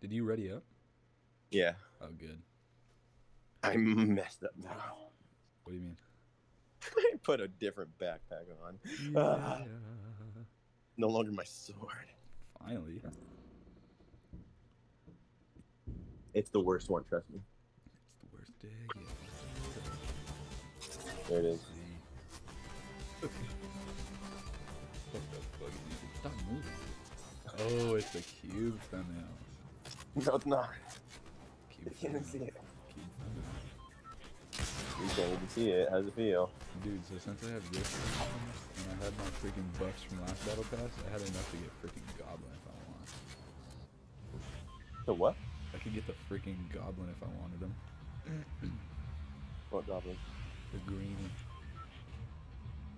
Did you ready up? Yeah, Oh, good. I messed up now. What do you mean? I put a different backpack on. Ah. No longer my sword. Finally. It's the worst one, trust me. It's the worst day yet. There it is. See. what the fuck is this? Stop moving. Oh, it's the cube thumbnail. No, it's not. Cube You can't even see it. Cube thumbnail. You can't even see it. How's it feel? Dude, so since I have this and I had my freaking buffs from last battle pass, I had enough to get freaking goblin if I want. The what? I could get the freaking goblin if I wanted him. What goblin? The green.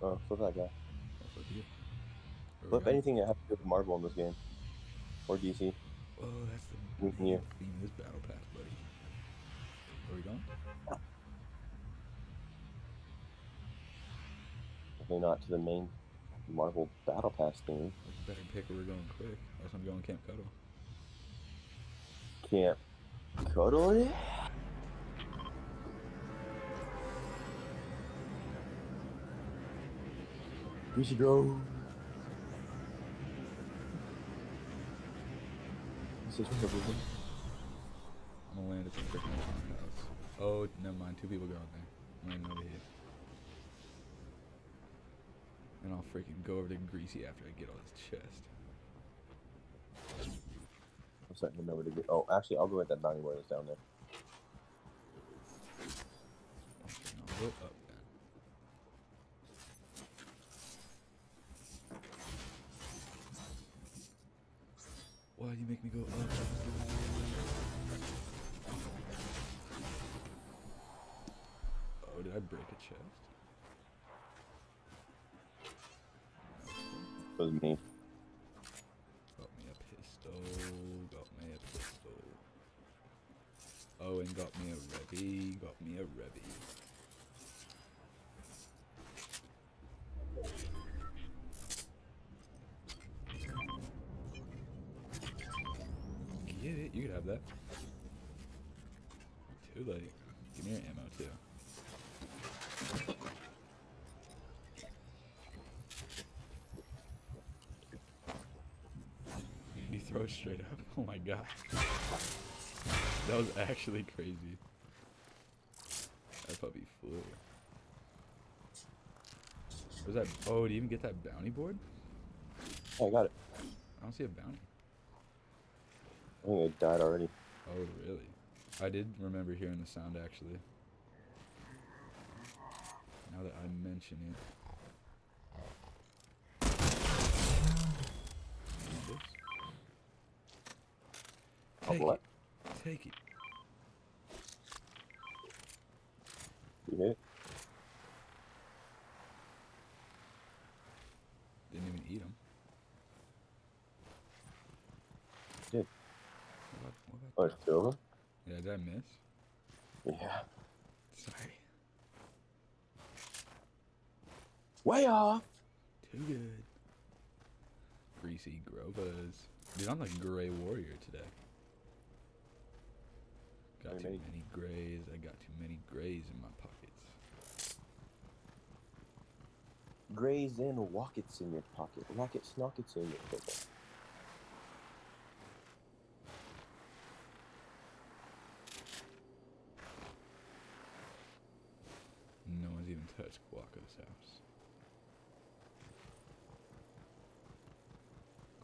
Oh, flip that guy. Oh, flip you. Where Flip anything that has to do with Marvel in this game. Or DC. Oh, that's the main yeah. theme of this battle pass, buddy. Where we going? Definitely not to the main Marvel Battle Pass theme. Let's better pick where we're going quick. Else I'm going Camp Cuddle. Can't cuddle it? Greasy Grove. This is where we're. I'm gonna land at the freaking old house. Oh, never mind. Two people go out there. I'm landing over here. And I'll freaking go over to Greasy after I get all his chest. I'm starting to know where to get. Oh, actually, I'll go at that bounty where it's down there. And I'll go up then. Why do you make me go up? Oh, did I break a chest? It was me. Got me a pistol. Got me a pistol. Oh, and got me a revy. Got me a revy. You could have that. Too late. Give me your ammo too. You throw it straight up. Oh my god. That was actually crazy. That puppy flew. Was that? Oh, did you even get that bounty board? Oh, I got it. I don't see a bounty. I think it died already. Oh, really? I did remember hearing the sound actually. Now that I mention it. Take what? it. Take it. You hit it? Didn't even eat them. Did. What about, what about Oh, there's two of them? Yeah, did I miss? Yeah. Sorry. Way off! Too good. Greasy Grovas. Dude, I'm like gray warrior today. Got too many. grays. I got too many grays in my pockets. Grays and Wockets in your pocket. Rocket Snockets in your pocket. Touched Guaco's house.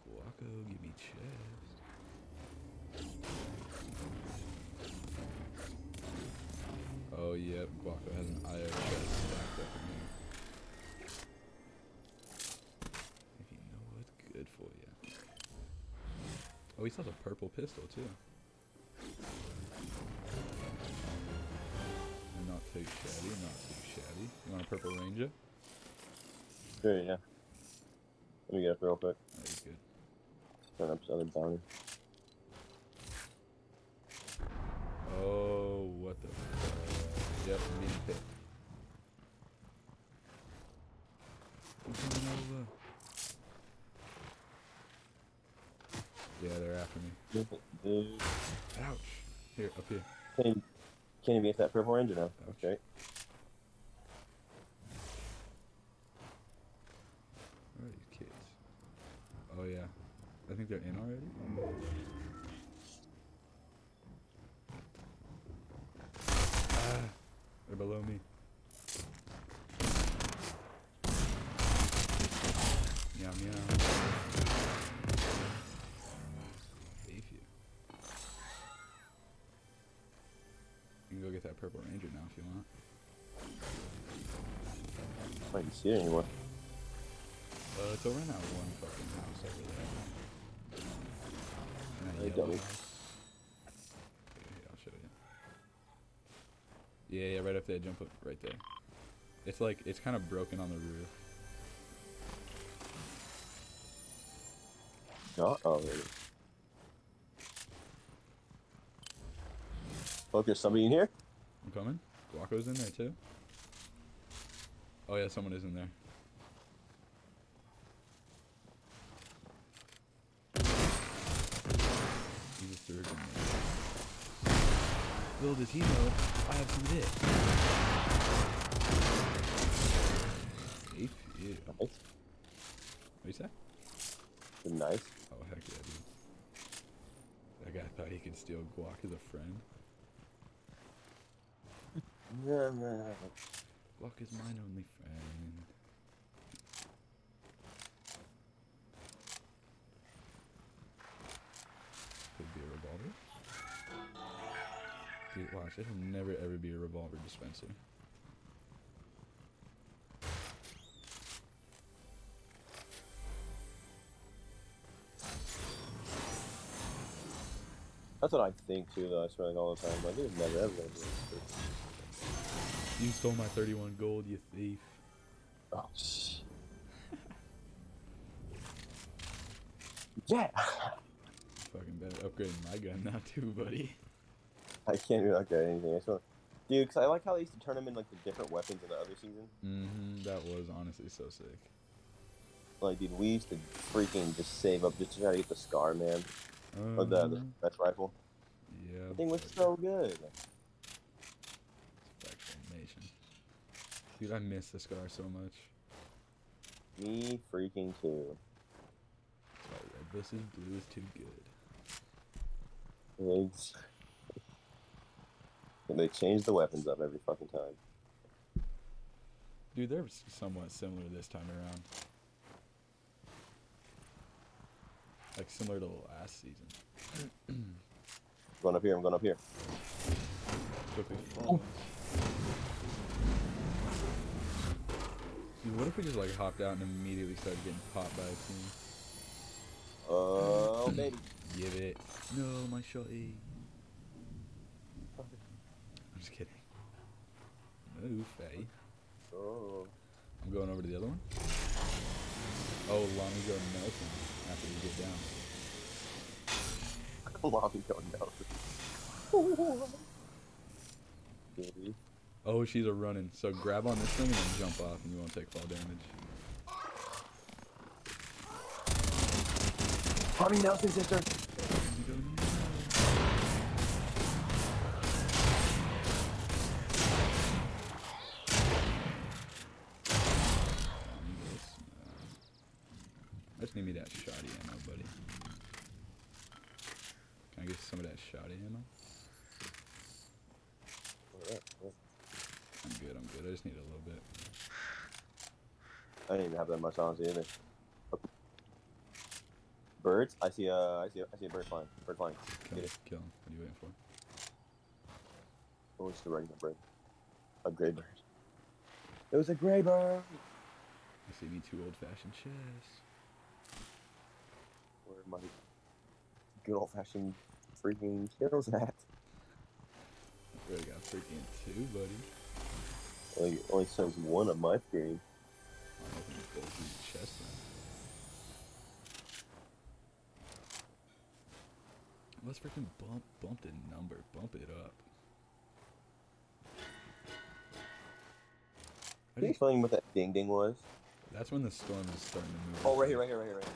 Guaco, give me chest. Oh, yep, Guaco has an IO chest stacked up in there. If you know what's good for you. Oh, he still has a purple pistol, too. Too shabby, not too shabby. You want a purple ranger? Sure, yeah. Let me get up real quick. Oh, you're good. Turn up other bounty. Oh, what the fuck? Yep, I'm being picked. I'm coming over. Yeah, they're after me. Dude, Ouch. Here, up here. even, can't even get that purple ranger now. Ouch. Okay. Where are these kids? Oh yeah. I think they're in already. Ah, they're below me. See it anymore. Uh, it's over in that one fucking house over there. Hey, dummy. house. Here, here, I'll show you. Yeah, yeah, right up there. Jump up right there. It's like it's kind of broken on the roof. No? Oh, there it is. Look, there's somebody in here? I'm coming. Guaco's in there too. Oh yeah, someone is in there. He just threw a grenade. Little does he know, I have some hit. Safe you. Nice. What you say? Nice. Oh heck yeah, dude. That guy thought he could steal Guac as a friend. Guac is mine only friend. Could be a revolver. Dude, watch, it'll never ever be a revolver dispenser. That's what I think too, though. I swear, like all the time. But it's never ever gonna be. this. You stole my 31 gold, you thief. Oh, shh. yeah. Fucking better upgrade my gun now too, buddy. I can't even look at anything. I swear. Dude, because I like how they used to turn them in like the different weapons in the other season. Mm-hmm, that was honestly so sick. Like, dude, we used to freaking just save up just to try to get the Scar, man. Or the, the best rifle. Yeah. The thing was so good. Back formation. Dude, I miss this car so much. Me freaking too. That's why red versus blue is too good. Eggs. And they change the weapons up every fucking time. Dude, they're somewhat similar this time around. Like similar to last season. Going up here, I'm going up here. Quickly fall. Dude, what if we just like hopped out and immediately started getting popped by a team? Oh, baby. Give it. No, my shotty. I'm just kidding. Move, Faye. Oh. I'm going over to the other one. Oh, Lonnie go Nelson after we get down. Lobby going down. Baby. Oh, she's a running. So grab on this thing and then jump off, and you won't take fall damage. Bobby Nelson, sister. You go now. Amigos, uh, I just need me that shoddy ammo, buddy. Can I get some of that shoddy ammo? I'm good, I'm good. I just need a little bit. I didn't even have that much honestly either. Birds? I see a, I see a, I see a bird flying. Bird flying. Kill Get him, it. kill him. What are you waiting for? Oh, it's the regular bird. A gray bird. It was a gray bird. I see me two old-fashioned chests. Where my good old fashioned freaking kills at? I already got freaking two, buddy. Only, only shows one on my screen go chest now. Let's freaking bump bump the number, bump it up. Are you explaining what that ding ding was? That's when the storm is starting to move. Oh, right here, right here, right here, right here.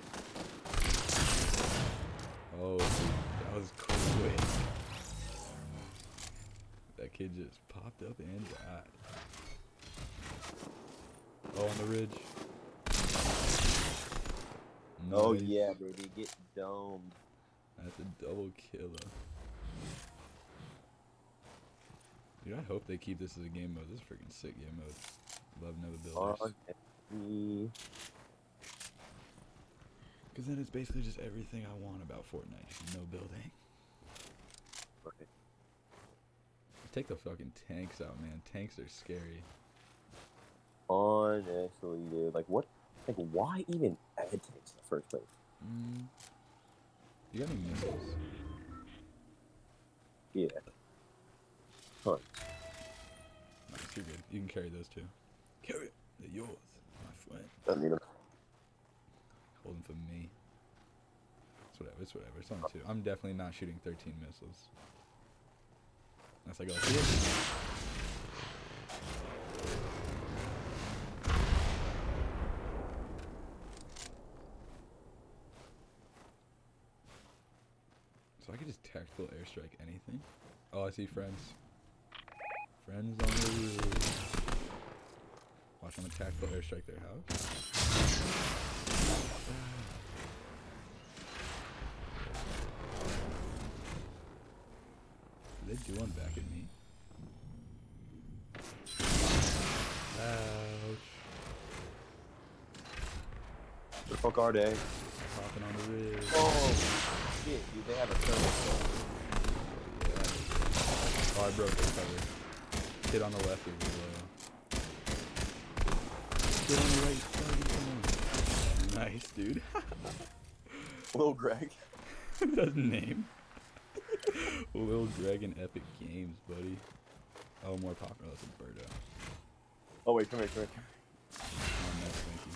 Oh, dude, that was quick. That kid just popped up and died. Oh, on the ridge. Oh Nice. yeah, baby, get domed. That's a double killer. Dude, I hope they keep this as a game mode. This is a freaking sick game mode. Love Nova Builders. Because then it's basically just everything I want about Fortnite. No building. Right. Take the fucking tanks out, man. Tanks are scary. Honestly, dude, like what? Like why even add tanks in the first place? Mm. You got any missiles? Yeah. Huh. Nice, you're good. You can carry those too. Carry it. They're yours, my friend. I need 'em. Hold them for me. It's whatever. It's whatever. It's on two. I'm definitely not shooting 13 missiles. Unless I go like this. So I could just tactical airstrike anything. Oh, I see friends. Friends on the roof. Watch, I'm gonna tactical airstrike their house. Did they do one back at me? Ouch. The fuck are they? Popping on the ridge. Oh shit, dude, they have a thermal Yeah. Oh, I broke the cover. Hit on the left is low. Kid on the right, buddy. Nice, dude. Lil Greg. That's the name. Lil Greg and Epic Games, buddy. Oh, more popular. That's a birdo. Oh wait, come here, come here. Come here. Oh, nice, thank you.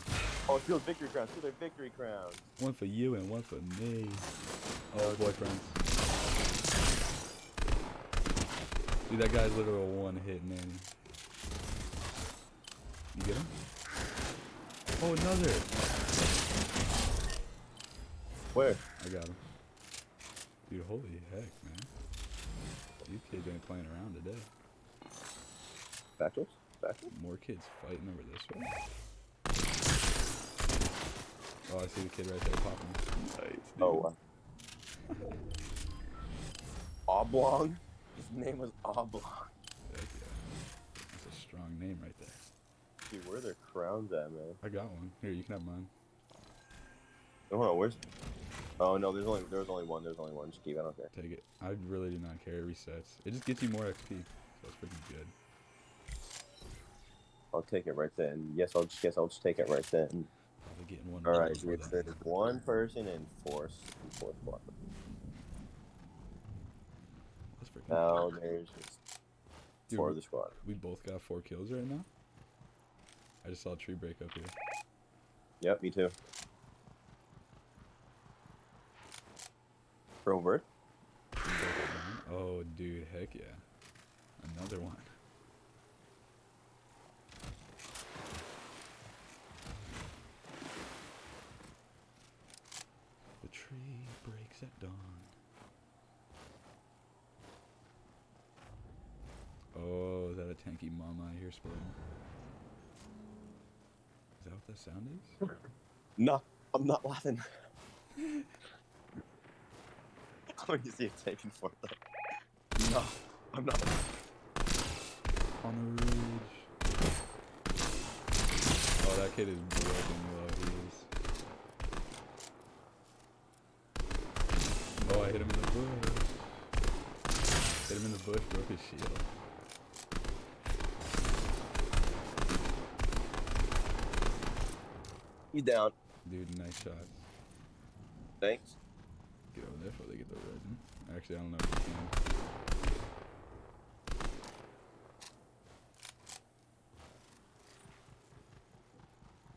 Oh, steal victory crowns. Steal their victory crowns. One for you and one for me. Oh, boyfriends. Dude, that guy's literally a one hit man. You get him? Oh, another. Where? I got him. Dude, holy heck, man. These kids ain't playing around today. Factuals? Factuals? More kids fighting over this way. Oh, I see the kid right there popping. Nice. Oh. Uh, Oblong. His name was Oblong. That's a strong name right there. Dude, where are their crowns at, man? I got one. Here, you can have mine. Oh, hold on, where's? Oh no, there's only there's only one. There's only one. Just keep. I don't care. Take it. I really do not care. It resets. It just gets you more XP. So it's freaking good. I'll take it right then. Yes, I'll just guess I'll just take it right then. Probably getting one. All right, There's one person in fourth fourth block. That's freaking Now there's just Dude, four of the squad. We both got four kills right now. I just saw a tree break up here. Yep, me too. Robert. We both got down. Oh, dude, heck yeah. Another one. The tree breaks at dawn. Oh, is that a tanky mama I hear splitting? Is that what that sound is? No, I'm not laughing. Oh, you see it taking for them. No, I'm not. On the ridge. Oh, that kid is broken low. He is. Oh, I hit him in the bush. Hit him in the bush, broke his shield. You down? Dude, nice shot. Thanks. Get over there before they get the resin. Actually, I don't know if you can.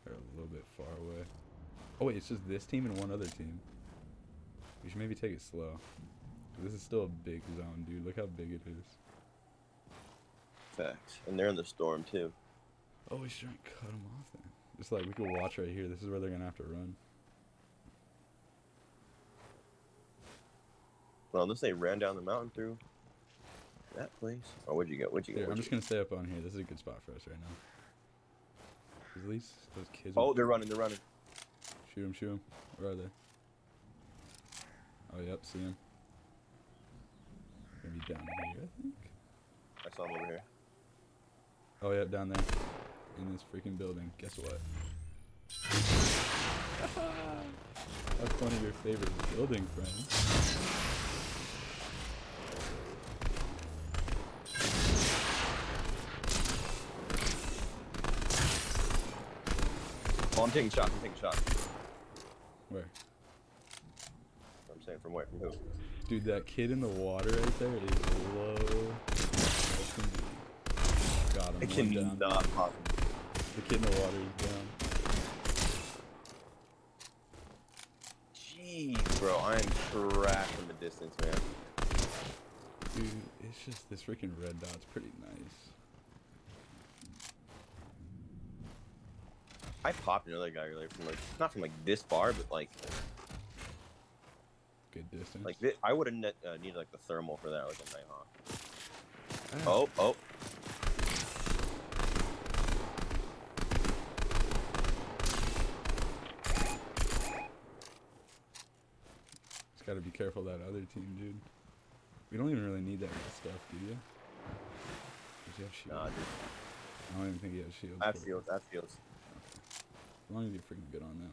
They're a little bit far away. Oh wait, it's just this team and one other team. We should maybe take it slow. This is still a big zone, dude. Look how big it is. Facts. And they're in the storm too. Oh, we should cut them off then. Just like we can watch right here. This is where they're gonna have to run. Well, unless they ran down the mountain through. that place. Oh, where'd you go? Where'd you go? Here, I'm just gonna stay up on here. This is a good spot for us right now. at least those kids. Oh, they're running. They're running. Shoot him, shoot him. Where are they? Oh, yep, see him. Maybe down here, I think. I saw them over here. Oh, yep, down there. In this freaking building. Guess what? That's one of your favorite building friends. Oh, I'm taking shots. I'm taking shots. Where? I'm saying from where? From who? Dude, that kid in the water right there is low. as can be. Got him. I cannot possibly. The kid in the water is down. Jeez, bro, I am trash from the distance, man. Dude, it's just this freaking red dot's pretty nice. I popped another guy earlier from like not from like this far, but like Good distance. like this, I would have ne- uh, needed like the thermal for that, like a Nighthawk. Ah, Oh, oh, gotta be careful of that other team, dude. We don't even really need that stuff, do you? Does he have shields? nah, dude. I don't even think he has shields. I have shields. I have shields. As long as you're freaking good on them.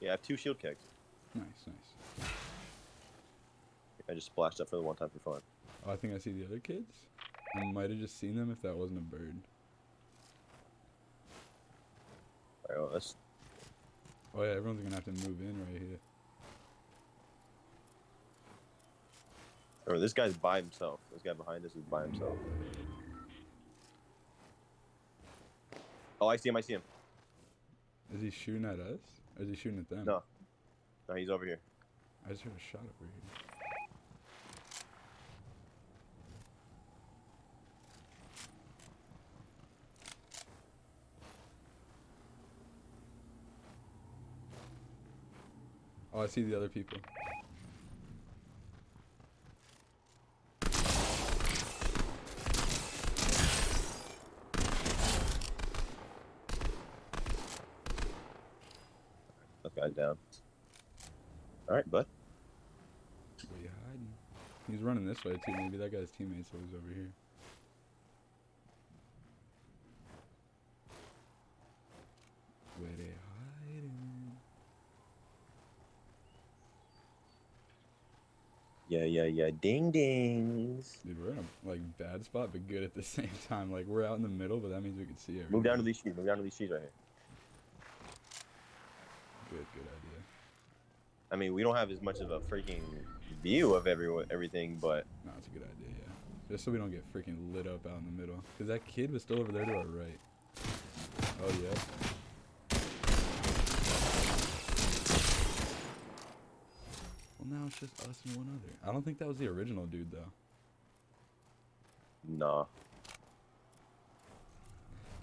Yeah, I have two shield kegs. Nice, nice. I just splashed up for the one time for fun. Oh, I think I see the other kids. I might have just seen them if that wasn't a bird. Alright, oh, that's Oh yeah, everyone's gonna have to move in right here. Or this guy's by himself. This guy behind us is by himself. Oh, I see him. I see him. Is he shooting at us? Or is he shooting at them? No. No, he's over here. I just heard a shot over here. Oh, I see the other people. That guy's down. All right, bud. Where you hiding? He's running this way too. Maybe that guy's teammates always over here. Where they hiding? Yeah, yeah, yeah. Ding dings. Dude, we're in a like bad spot, but good at the same time. Like we're out in the middle, but that means we can see everything. Move down to these trees. Move down to these trees right here. Good, good idea. I mean, we don't have as much of a freaking view of every everything, but No, it's a good idea. Yeah, just so we don't get freaking lit up out in the middle. Cause that kid was still over there to our right. Oh yeah. Well, now it's just us and one other. I don't think that was the original dude though. nah.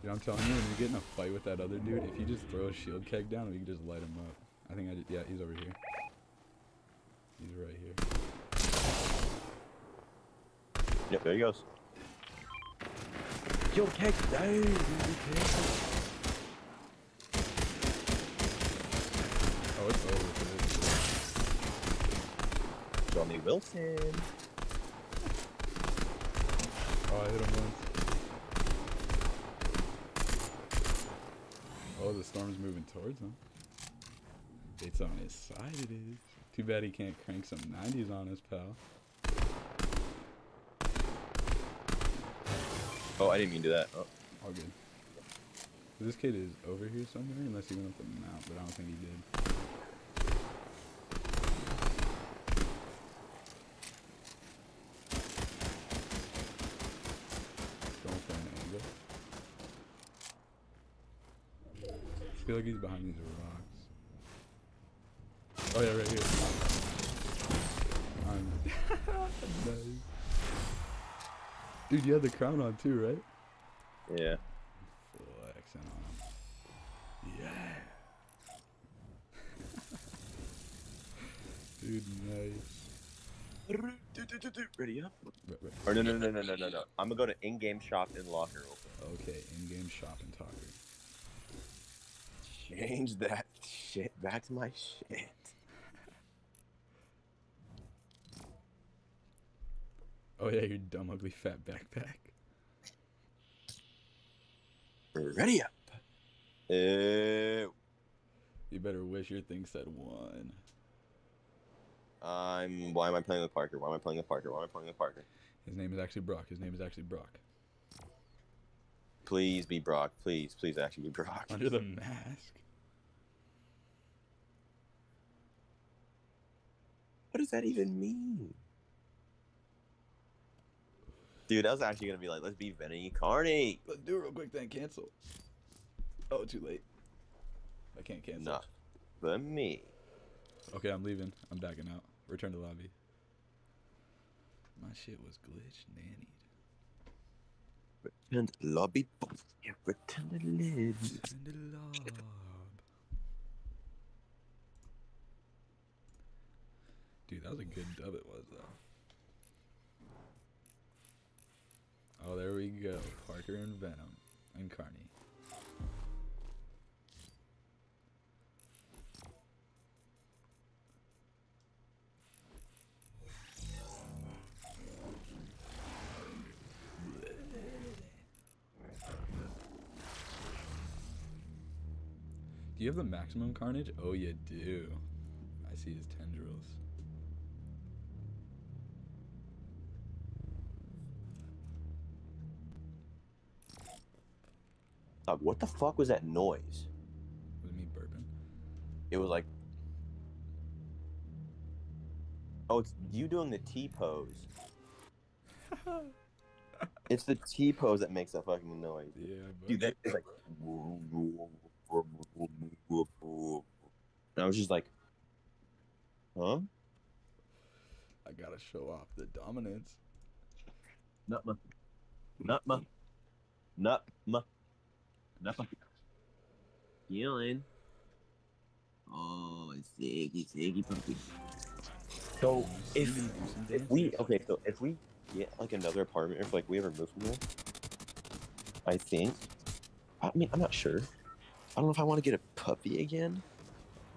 Dude, I'm telling you, when you get in a fight with that other dude, if you just throw a shield keg down, we can just light him up. I think I did. Yeah, he's over here. He's right here. Yep, there he goes. Yo, keg down. Oh, it's over for this. Johnny Wilson. Oh, I hit him once. Oh, the storm's moving towards him. It's on his side, it is. Too bad he can't crank some 90s on his pal. Oh, I didn't mean to do that. Oh. All good. This kid is over here somewhere, unless he went up the mount, but I don't think he did. Going for an angle. I feel like he's behind these rocks. Oh yeah, right here. Nice. Dude, you had the crown on too, right? Yeah. Flexing on him. Yeah. Dude, nice. Ready up? Right, right. Or no, no, no, no, no, no, no. I'm gonna go to in-game shop and locker open. Okay, in-game shop and talker. Change that shit back to my shit. Oh yeah, your dumb ugly fat backpack. Ready up. Uh, You better wish your thing said one. I'm. Why am I playing with Parker? Why am I playing with Parker? Why am I playing with Parker? His name is actually Brock. His name is actually Brock. Please be Brock. Please, please actually be Brock. Under the mask. What does that even mean? Dude, I was actually gonna be like, let's be Vinny Carney. Let's do it real quick then. Cancel. Oh, too late. I can't cancel. Not for me. Okay, I'm leaving. I'm backing out. Return to lobby. My shit was glitched, nannied. Return to lobby. Yeah, return to the lid. Return to lob. Dude, that was a good dub it was though. Oh, there we go. Parker and Venom and Carney. Do you have the maximum carnage? Oh, you do. I see his tendrils. What the fuck was that noise? Was me burping? It was like. Oh, it's you doing the T pose. It's the T pose that makes that fucking noise. Yeah, Dude, but that is like. And I was just like, huh? I gotta show off the dominance. Nutma. Nutma. Nutma. Nutma. Healing. Oh, it's Ziggy, Ziggy puppy. So, if, if we, okay, so if we get like another apartment, if like we ever move from here, I think, I mean, I'm not sure. I don't know if I want to get a puppy again,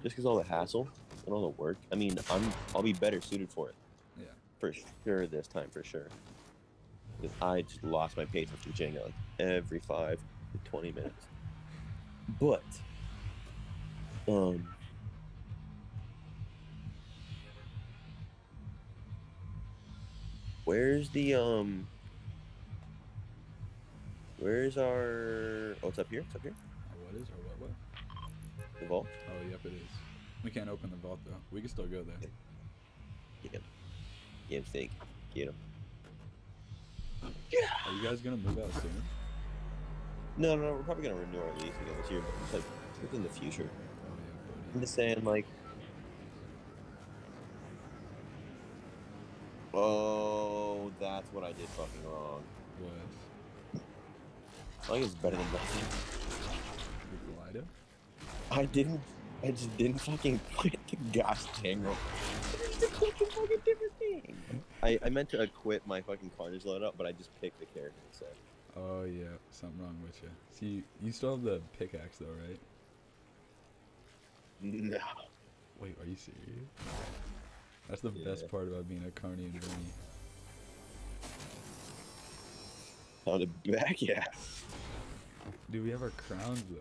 just because all the hassle and all the work. I mean, I'm, I'll be better suited for it. Yeah. For sure this time, for sure. Because I just lost my patience with Jenga like every five to 20 minutes. But, um, where's the, um, where's our, oh, it's up here, it's up here, Oh, what is or what? What? the vault. Oh, yep, it is. We can't open the vault though. We can still go there. Get him. Get him. Get him. Are you guys gonna move out soon? No, no, no, we're probably gonna renew our lease again this year, but it's like, within the future. Oh I'm just saying, like. Oh, that's what I did fucking wrong. What? I think it's better than nothing. I didn't. I just didn't fucking quit the gosh dang roll. It's a fucking fucking different thing. I, I meant to quit my fucking carnage load up, but I just picked the character instead. Oh yeah, something wrong with you. See, you still have the pickaxe though, right? No. Wait, are you serious? That's the Yeah. best part about being a Carney and Vinny. On the back, yeah. Dude, we have our crowns though.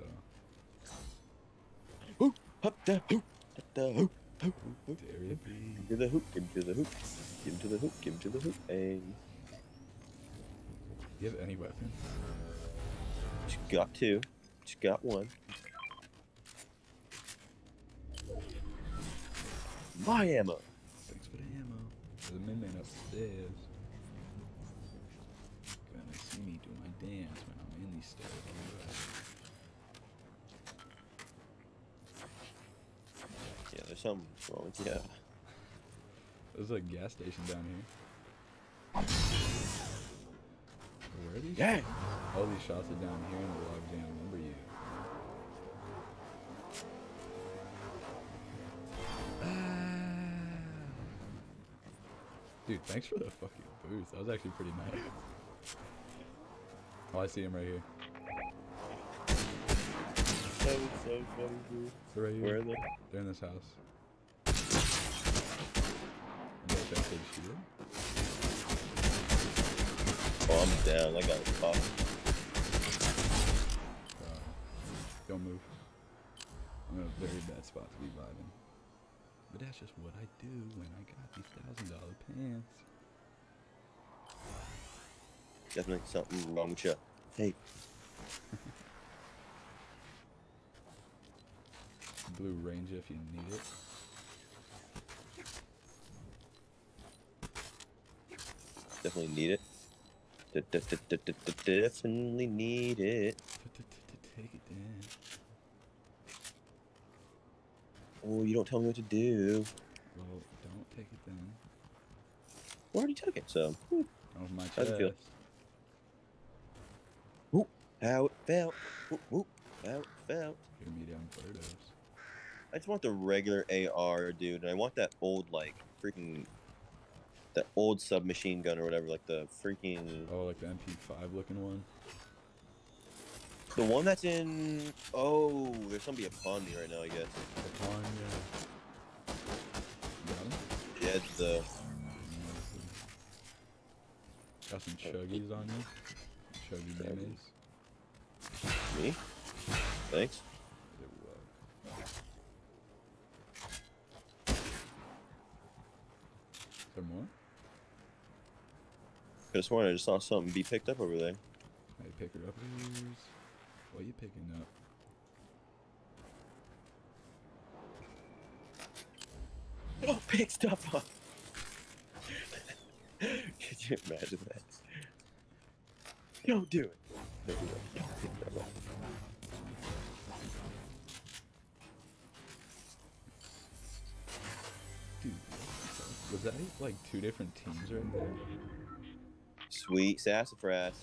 Up the hoop, the hoop, hoop, hoop. Dare you be? Give him to the hoop, give him to the hoop, give him to the hoop, give him to the hoop. Hey, You have any weapons? just got two, just got one. My ammo. Thanks for the ammo. There's a midman upstairs. Gonna see me do my dance when I'm in these stairs. Yeah, there's something wrong with you. There's a gas station down here. These? Yeah. All these shots are down here in the log jam. Remember you. Ah. Dude, thanks for the fucking boost. That was actually pretty nice. Oh, I see him right here. That was so funny, dude. They're right here. Where are they? They're in this house. You got that big shield? Oh, I'm down. I got a spot. Uh, don't move. I'm in a very bad spot to be vibing. But that's just what I do when I got these thousand dollar pants. Definitely something wrong with you. Hey, Blue Ranger if you need it. definitely need it. Definitely need it. Take it down. Oh, you don't tell me what to do. Well, don't take it then. I already took it, so. whew, Off my How's it feel? chest. How it felt. Whoop, whoop. How it felt. Give me down Birdos. I just want the regular AR, dude, and I want that old, like, freaking. That old submachine gun or whatever, like the freaking. Oh, like the MP5 looking one. The one that's in. Oh, there's somebody upon me right now, I guess. Yeah. You got him? Yeah, the. Got some chuggies on you. Chuggy Chuggies. Me? Thanks. Is there more? Could have sworn I just saw something be picked up over there. I pick it up. What are you picking up? Oh, pick stuff up. Could you imagine that? Don't do it. Don't do it. Don't stuff up. Dude, was that like two different teams right there? Sweet sassafras.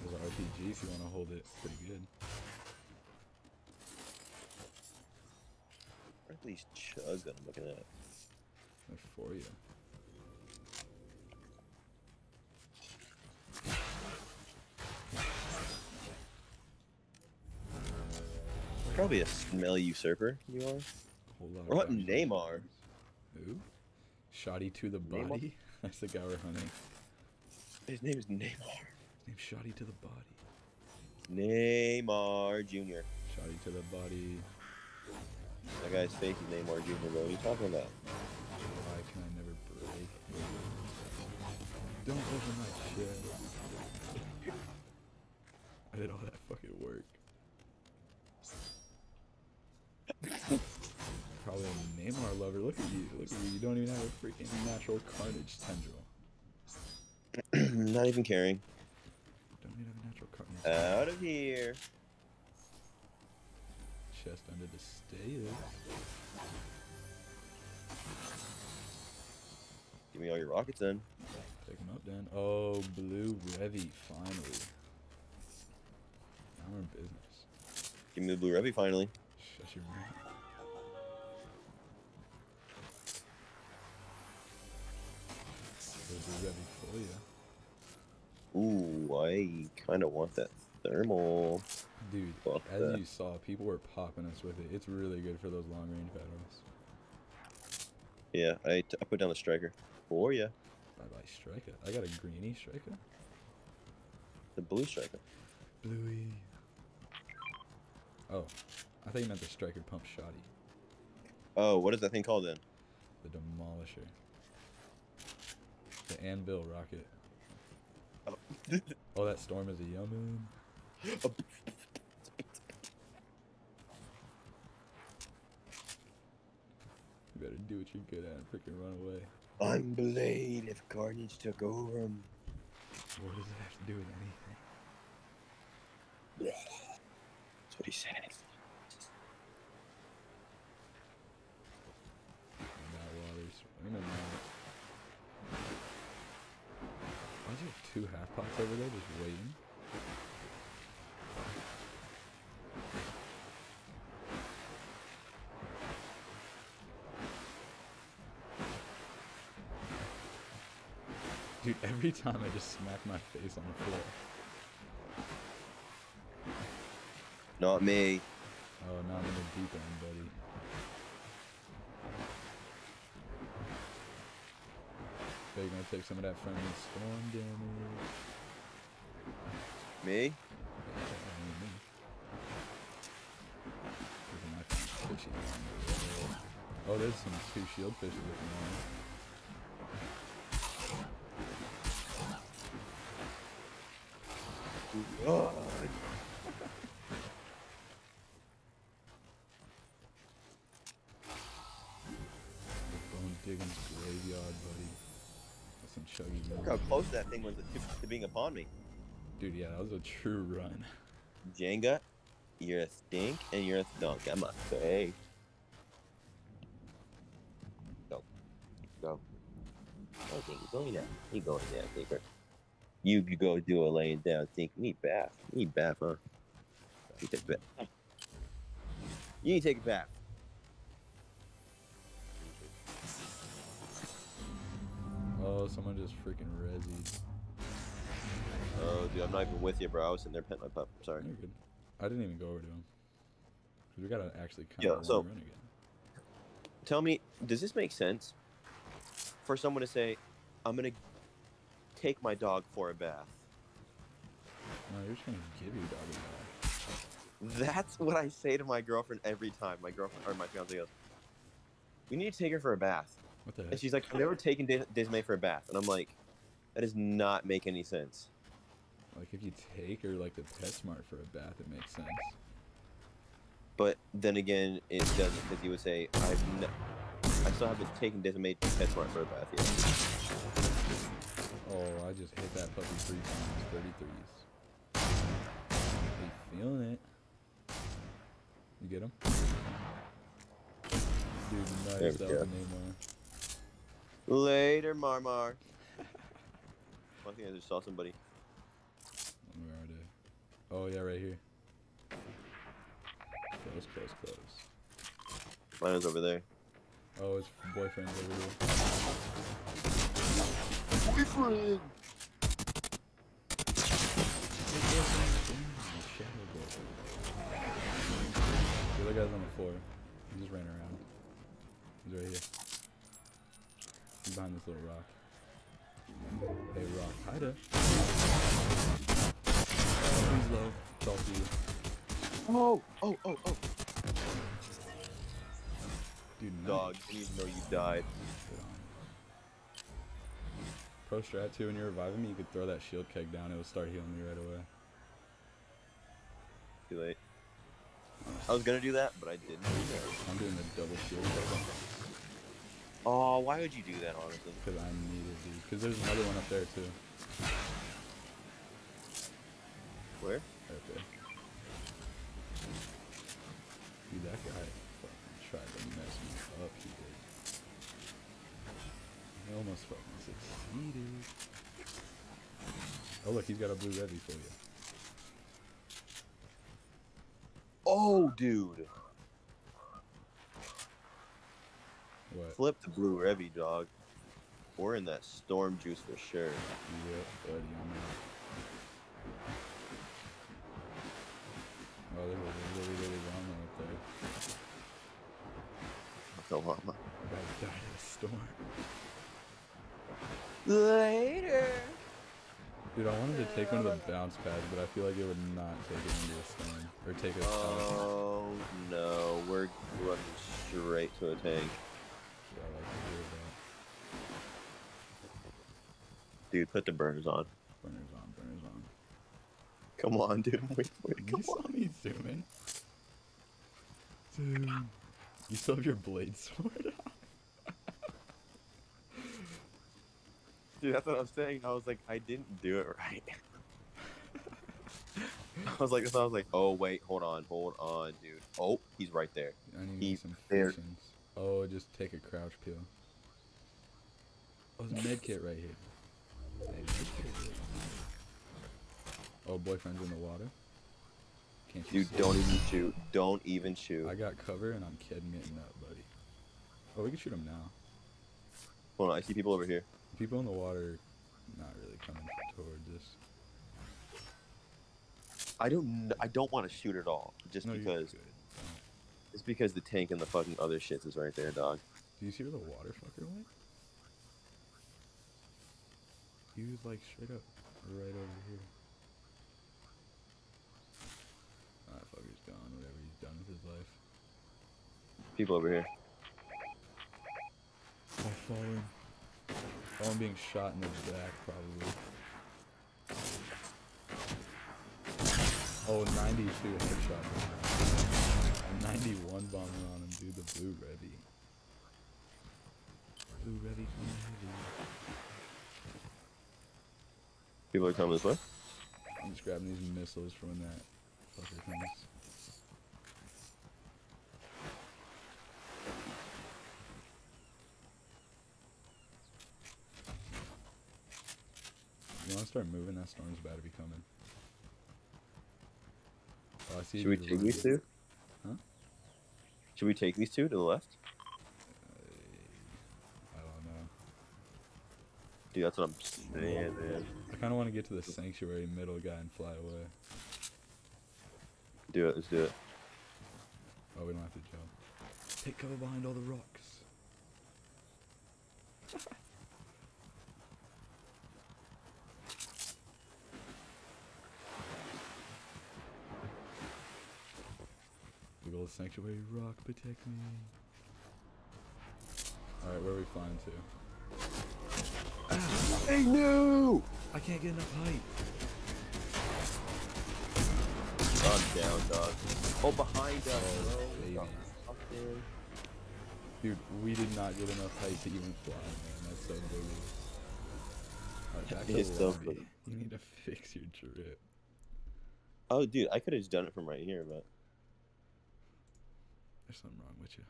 There's an RPG if you want to hold it pretty good. What are these chugs that I'm looking at? They're for you. Probably a smelly usurper. You are. Of We're hunting options. Neymar. Who? Shoddy to the Neymar? body? That's the guy we're hunting. His name is Neymar. His name's Shoddy to the body. Neymar Jr. Shoddy to the body. That guy's fake is Neymar Jr. Bro. What are you talking about? Why can I never break? Don't open my chest. I did all that fucking work. Probably a Neymar lover. Look at you. Look at you. You don't even have a freaking natural carnage tendril. Not even caring. Don't have a natural carnage. Out of here. Chest under the stairs. Give me all your rockets then. Pick them up then. Oh, blue Revy, finally. Now we're in business. Give me the blue Revy finally. Shut your mouth. There's a Revy. Ooh, I kind of want that thermal. Dude, Fuck as that. you saw, people were popping us with it. It's really good for those long range battles. Yeah, I, t- I put down the striker for ya. Bye bye, Striker. I got a greeny Striker. The blue striker. Bluey. Oh, I thought you meant the Striker Pump Shoddy. Oh, what is that thing called then? The Demolisher. The Anvil Rocket. Oh. That Storm is a yummin. You better do what you're good at and freaking run away. I'm Blade if Carnage took over him. What does it have to do with anything? That's what he said. That water's running out. Why is there two half pots over there just waiting? Dude, every time I just smack my face on the floor. Not me. Oh, now I'm in the deep end, buddy. Okay, you're gonna take some of that friendly storm damage. Me? Yeah, I mean, me. Look at my fishy on the road. Oh, there's some two shield fishes looking on. God. That thing was to, being upon me. Dude, yeah, that was a true run. Jenga, you're a stink and you're a stunk, I'm a say. Go. Go. Oh, think you're going down. You going down, Tinker. You could go do a laying down, think you need bath. You need bath, huh? You take a bath. You need to take a bath. Oh, someone just freaking resied. Oh, dude, I'm not even with you, bro. I was in there petting my pup. Sorry. You're good. I didn't even go over to him. We gotta actually kind Yeah, of so- run again. Tell me, does this make sense for someone to say, I'm going to take my dog for a bath? No, you're just gonna give your dog a bath. That's what I say to my girlfriend every time. My girlfriend or my fiance goes, "We need to take her for a bath," What the heck? and she's like, "I've never taken Dis- Dismay for a bath," and I'm like, "That does not make any sense." Like if you take her like the PetSmart for a bath, it makes sense. But then again, it doesn't because you would say, "I've I still haven't taken Dismay to PetSmart for a bath yet." Oh, I just hit that puppy three times, 33s. He feeling it. You get him? Dude, There nice. we That was go. a Neymar. Later, Marmar. I think I just saw somebody. Where are they? Oh yeah, right here. Close, close, close. Mine is over there. Oh, his boyfriend's over here. Boyfriend. The other guy's on the floor. He just ran around. He's right here. He's behind this little rock. Hey, rock. Hida. Oh, he's low. It's all you. Oh, oh, oh, oh. Dude, nice. Dog, didn't even know you died. Good on you. Pro strat too, when you're reviving me, you could throw that shield keg down. It would start healing me right away. Too late. I was gonna do that, but I didn't. I'm doing the double shield keg Oh, why would you do that, honestly? because I need it, dude. Because there's another one up there too. Where? Right there. Dude, that guy fucking tried to mess me up. He did. He almost fucking succeeded. Oh look, he's got a blue revy for you. Oh, dude. What? Flip the blue Revy, dog. We're in that storm juice for sure. Yep, buddy, I'm out. Oh, there's a really, really one up there. So, um, I about to die in a storm. Later. Dude, I wanted to take one of the bounce pads, but I feel like it would not take it into a storm. Or take it out. Oh no, we're running straight to a tank. Yeah, I like to hear that. Dude, put the burners on. Burners on, burners on. Come on, dude. Wait, wait, You come saw on. me zooming. Dude. You still have your blade sword out? Dude, that's what I was saying. I was like, I didn't do it right. I was like, so I was like, oh wait, hold on, hold on, dude. Oh, he's right there. I need He's some there. Oh, just take a crouch peel. Oh, there's a med kit right here. Oh, boyfriend's in the water. Can't you Dude, don't even shoot. Don't even shoot. I got cover and I'm kidding getting up, buddy. Oh, we can shoot him now. Hold on, I see people over here. People in the water not really coming towards us. I don't. I don't want to shoot at all, just No, because. It's because the tank and the fucking other shits is right there, dog. Do you see where the water fucker went? He was like straight up right over here. Ah, That fucker's gone, whatever he's done with his life. People over here. i'm Oh, fallen. Fallen being shot in the back, probably. Oh, 92 headshot. A 91 bomber on him, dude. The blue ready. Blue ready, coming heavy. People are coming this way. I'm just grabbing these missiles from that fucker comes. You wanna start moving? That storm's about to be coming. Oh, I see Should we take these two? Huh? Should we take these two to the left? I don't know. Dude, that's what I'm saying, man. I kind of want to get to the sanctuary middle guy and fly away. Do it. Let's do it. Oh, we don't have to jump. Take cover behind all the rocks. Big old sanctuary rock, protect me. Alright, where are we flying to? Hey, no! I can't get enough height. I'm down, dog. Oh, behind us, Oh, bro. baby. Dude. Dude, we did not get enough height to even fly, man. That's so boogie. Alright, back to It's so lobby. You need to fix your drip. Oh, dude, I could have just done it from right here, but There's something wrong with you.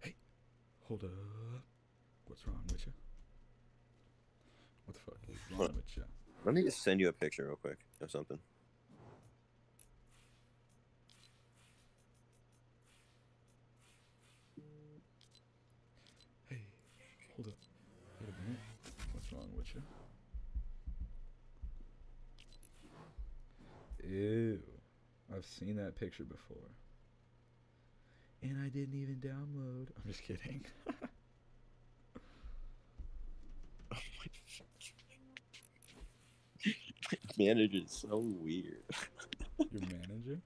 Hey, hold up. What's wrong with you? What the fuck is wrong with you? let me just send you a picture real quick of something. Hey, hold up. Wait a minute. What's wrong with you? Ew. I've seen that picture before. And I didn't even download. I'm just kidding. Manager's so weird. Your manager?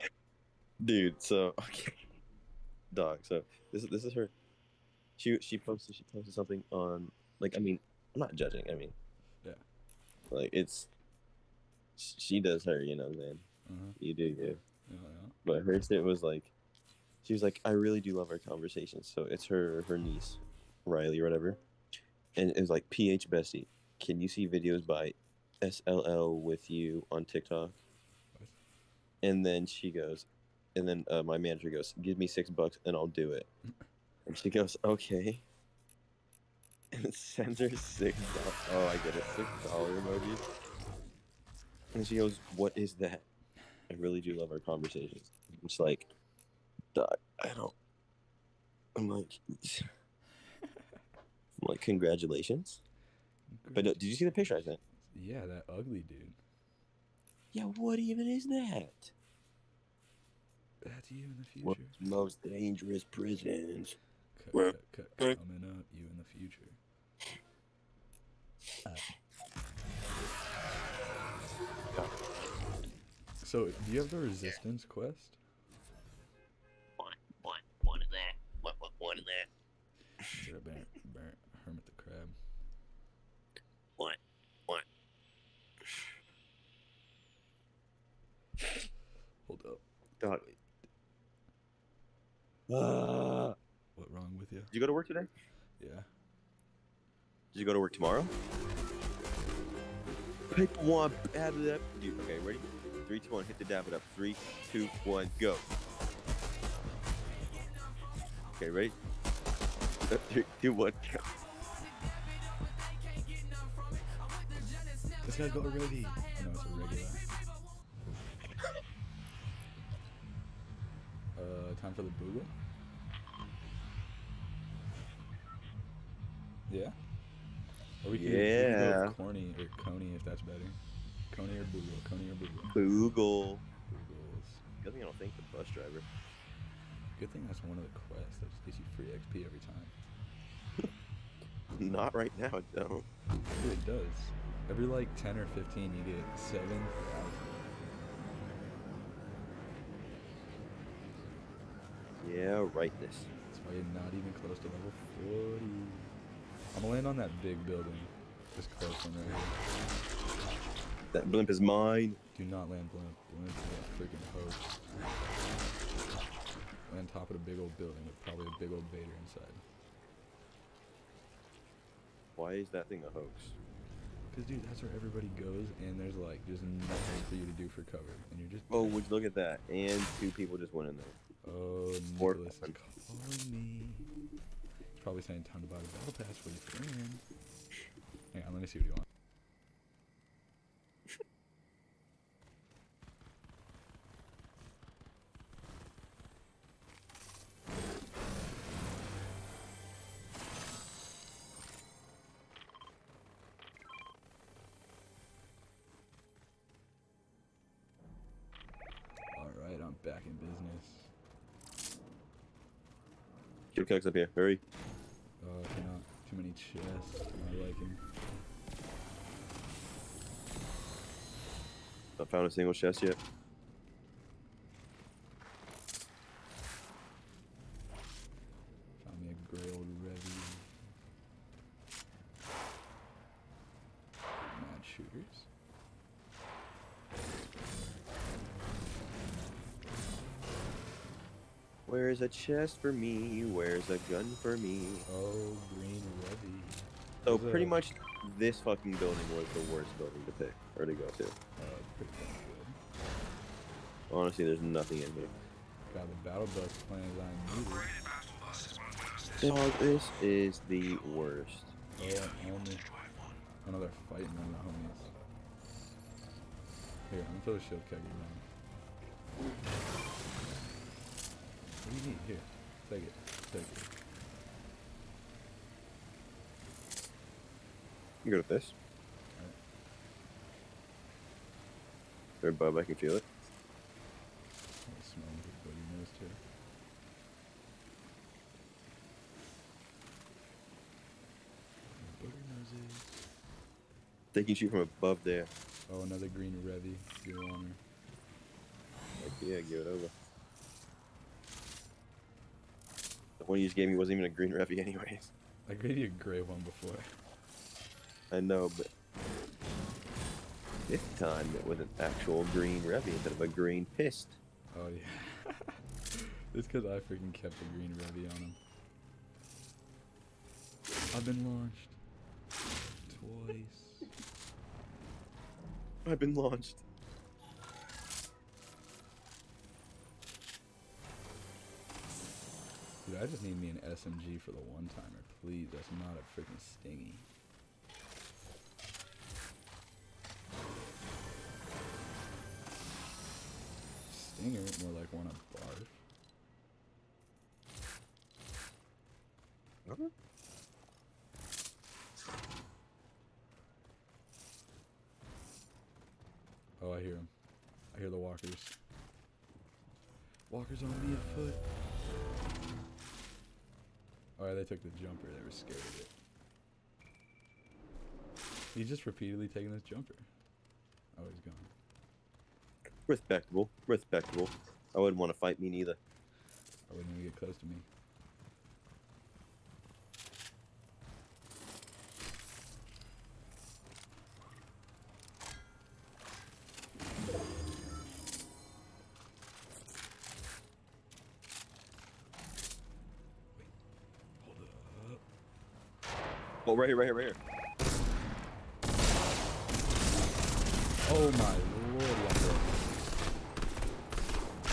Dude, so okay. Dog, so this is this is her she she posted she posted something on like I mean, I'm not judging, I mean. Yeah. Like it's she does her, you know, man. Uh-huh. You do you. Yeah, yeah. But her shit was like she was like, I really do love our conversations. So it's her her niece, Riley or whatever. And it was like PH Bessie. Can you see videos by SLL with you on TikTok? And then she goes, and then uh, my manager goes, "Give me six bucks and I'll do it." And she goes, "Okay." And sends her six. Oh, I get it, six dollar emojis. And she goes, "What is that?" I really do love our conversations. It's like, "Dog, I don't. I'm like, I'm like, congratulations. But no, did you see the picture I sent? Yeah, that ugly dude. Yeah, what even is that? That's you in the future. Most dangerous prisons? Cut, Well, cut, cut. Coming up, you in the future. Uh, so, do you have the resistance quest? What? What? What is that? What? What? What is that? Should have been burnt Hermit the Crab. What? What? Hold up. Dog. Uh, What wrong with you? did you go to work today? Yeah. Did you go to work tomorrow? Paper one, add it up. Dude, okay, ready? Three, two, one, hit the dab it up. Three, two, one, go. Okay, ready? Three, two, one, go. This guy's got already. Uh, time for the boogle? Yeah? Or we could, we could Yeah. go corny or coney if that's better. Coney or boogle. Coney or boogle. Boogle. Boogles. Good thing I don't think the bus driver. Good thing that's one of the quests that just gives you free XP every time. Not right now, it don't. It does. Every like 10 or 15, you get 7,000. Yeah, rightness. That's why you're not even close to level 40. I'm gonna land on that big building. This close one right here. That blimp is mine. Do not land blimp. Blimp is a freaking hoax. Land top of a big old building with probably a big old Vader inside. Why is that thing a hoax? Cause dude, that's where everybody goes, and there's like just nothing for you to do for cover, and you're just. Oh, would you look at that? And two people just went in there. Oh, Nicholas calling me. He's probably saying time to buy the battle pass for your friend. Hang on, let me see what you want. Kill Kex up here. Hurry. Oh, I cannot. Too many chests for my liking. Not found a single chest yet. Found me a gray old Revy. Mad shooters. Where's a chest for me? Where's a gun for me? Oh, green Revy. So There's pretty a- much this fucking building was the worst building to pick or to go to. Uh, pretty good. Honestly, there's nothing in here. Got the battle bus plans I needed. Dog, this is the worst. Oh, I'm only. I know they're fighting one the homies. Here, I'm gonna throw the shield keg around. What do you need? Here, take it. Take it. You go with this. There, bub, I can feel it. I smell like a bloody nose too. Booger noses. They can shoot from above there. Oh, another green Revy. Your honor. Like, yeah, give it over. The one you just gave me wasn't even a green Revy anyways. I gave you a gray one before. I know, but this time it was an actual green Revy instead of a green pissed. Oh yeah. it's because I freaking kept the green Revy on him. I've been launched. Twice. I've been launched. Dude, I just need me an SMG for the one timer, please. That's not a freaking stingy. Stinger, more like one a barf. Okay. Oh, I hear him. I hear the walkers. Walkers on me afoot. Alright, they took the jumper. They were scared of it. He's just repeatedly taking this jumper. Oh, he's gone. Respectable. Respectable. I wouldn't want to fight me neither. I wouldn't even get close to me. Oh, right here, right here, right here. Oh my lord.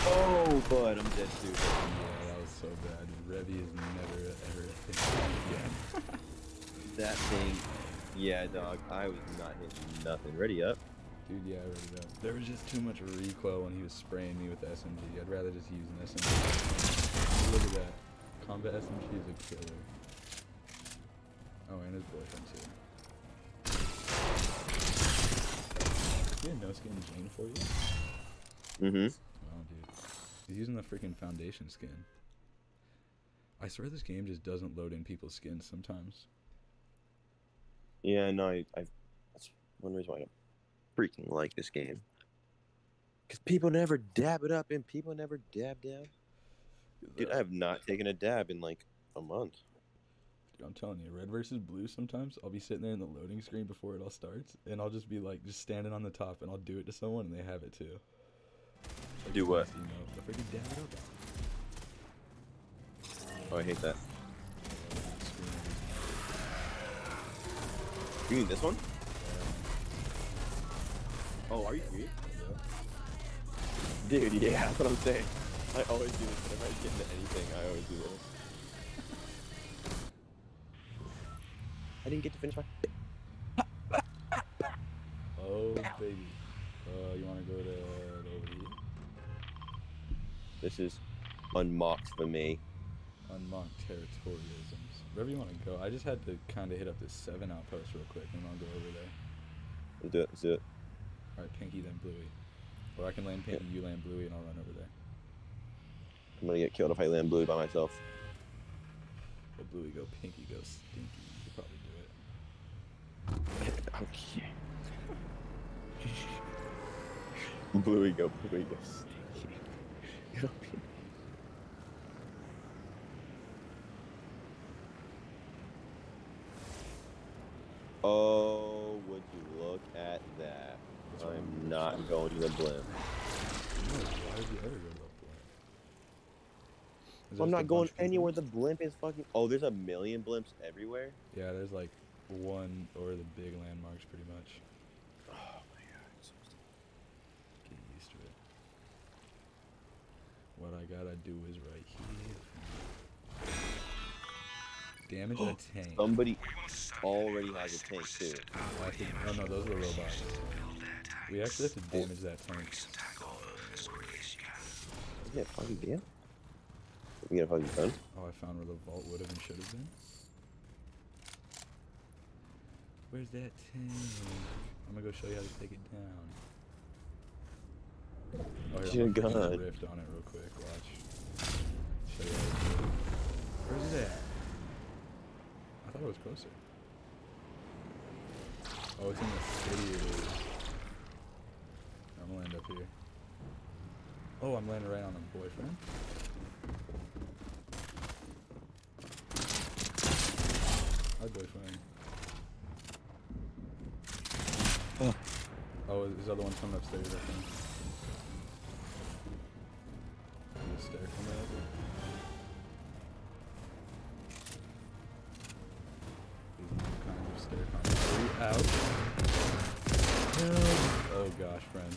Oh, bud, I'm dead, dude. Yeah, that was so bad. Revy is never ever a thing again. That thing. Yeah, dog. I was not hitting nothing. Ready up. Dude, yeah, I read it up. There was just too much recoil when he was spraying me with the SMG. I'd rather just use an SMG. Look at that. Combat SMG is a killer and his boyfriend too. Didn't know skin Jane for you? Mm-hmm. Wow, dude. He's using the freaking foundation skin. I swear this game just doesn't load in people's skins sometimes. Yeah, no, I, I that's one reason why I don't freaking like this game. Because people never dab it up and people never dab down. Dude, I have not taken a dab in like a month. Dude, I'm telling you, red versus blue. Sometimes I'll be sitting there in the loading screen before it all starts, and I'll just be like, just standing on the top, and I'll do it to someone, and they have it too. Like, Do what? You know, the freaking up. Oh, I hate that. You need this one? Oh, are you serious? Yeah. Dude, yeah, that's what I'm saying. I always do this whenever I get into anything. I always do this. I didn't get to finish my. Oh baby. Uh, you want to go to over here? This is unmocked for me. Unmarked territorialisms. Wherever you want to go. I just had to kind of hit up this seven outpost real quick, and I'll go over there. Let's do it. Let's do it. All right, Pinky then Bluey, or I can land Pinky, you land Bluey, and I'll run over there. I'm gonna get killed if I land Bluey by myself. Well, Bluey go, Pinky go, Stinky. You could probably do it. Okay. Bluey go, bluey go. stinky. oh, would you look at that? I'm not going to the blimp. Why would you ever go to the blimp? Is I'm not going bunch of people? anywhere the blimp is fucking. Oh, there's a million blimps everywhere. Yeah, there's like one or the big landmarks, pretty much. Oh my god. Get used to it. What I gotta do is right here. Damage a oh, tank. Somebody already has a tank too. Have to, oh no, those are robots. We actually have to damage that tank. It fucking deal? We get a fucking gun. Oh, I found where the vault would have and should have been. Where's that tank? I'm gonna go show you how to take it down. Oh, here, I'm gonna rift on it real quick. Watch. Show you how to do it. Where's it at? I thought it was closer. Oh, it's in the city. It is. I'm gonna land up here. Oh, I'm landing right on a boyfriend. Hi, boyfriend. Oh. Oh, other ones coming upstairs, I think. There's stair coming up. Are out? Help! Oh gosh, friend.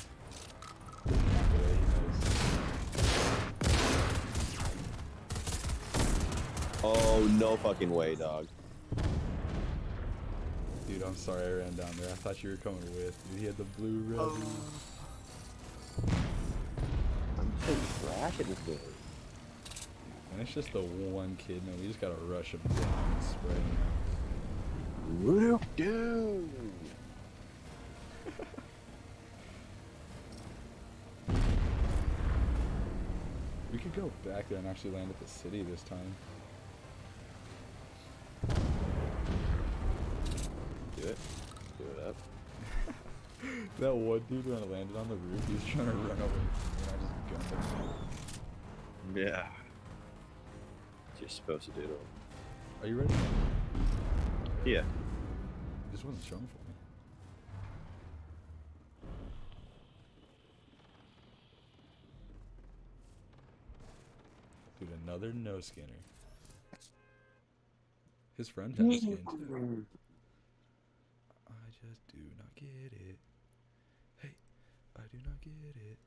Oh no fucking way, dog. Dude, I'm sorry I ran down there. I thought you were coming with. Dude, he had the blue oh. resi. I'm so trash at this game. And it's just the one kid, man. We just gotta rush him down and spray him. Whoop dude. We could go back there and actually land at the city this time. It. Do it up. That one dude when I landed on the roof, he was trying to run away from me, and I just gunned him. Yeah. You're supposed to do it. Are you ready? Yeah. This just wasn't showing for me. Dude, another no skinner. His friend has a skin too. Just do not get it. Hey, I do not get it.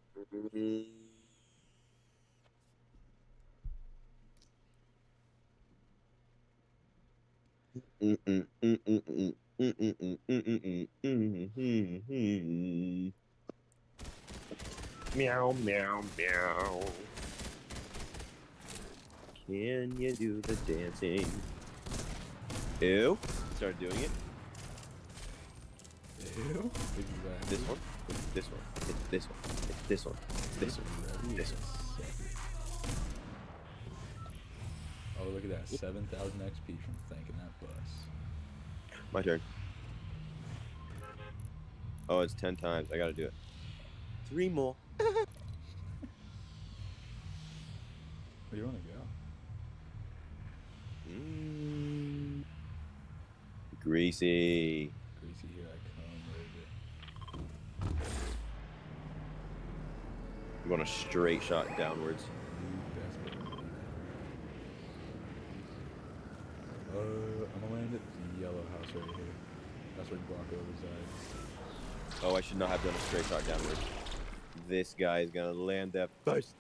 Meow, meow, meow. Can you do the dancing? Ew. Start doing it. Ew. Exactly. This one. this one. It's this one. It's this one. This one. This one. Oh, look at that. 7,000 XP from thanking that bus. My turn. Oh, it's ten times. I gotta do it. Three more. Where do you want to go? Mm. Greasy. Greasy, here I come. Where is it? I'm going a straight shot downwards. You best believe it. Uh, I'm gonna land at the yellow house right here. That's where Blanco resides. Oh, I should not have done a straight shot downwards. This guy is gonna land that first.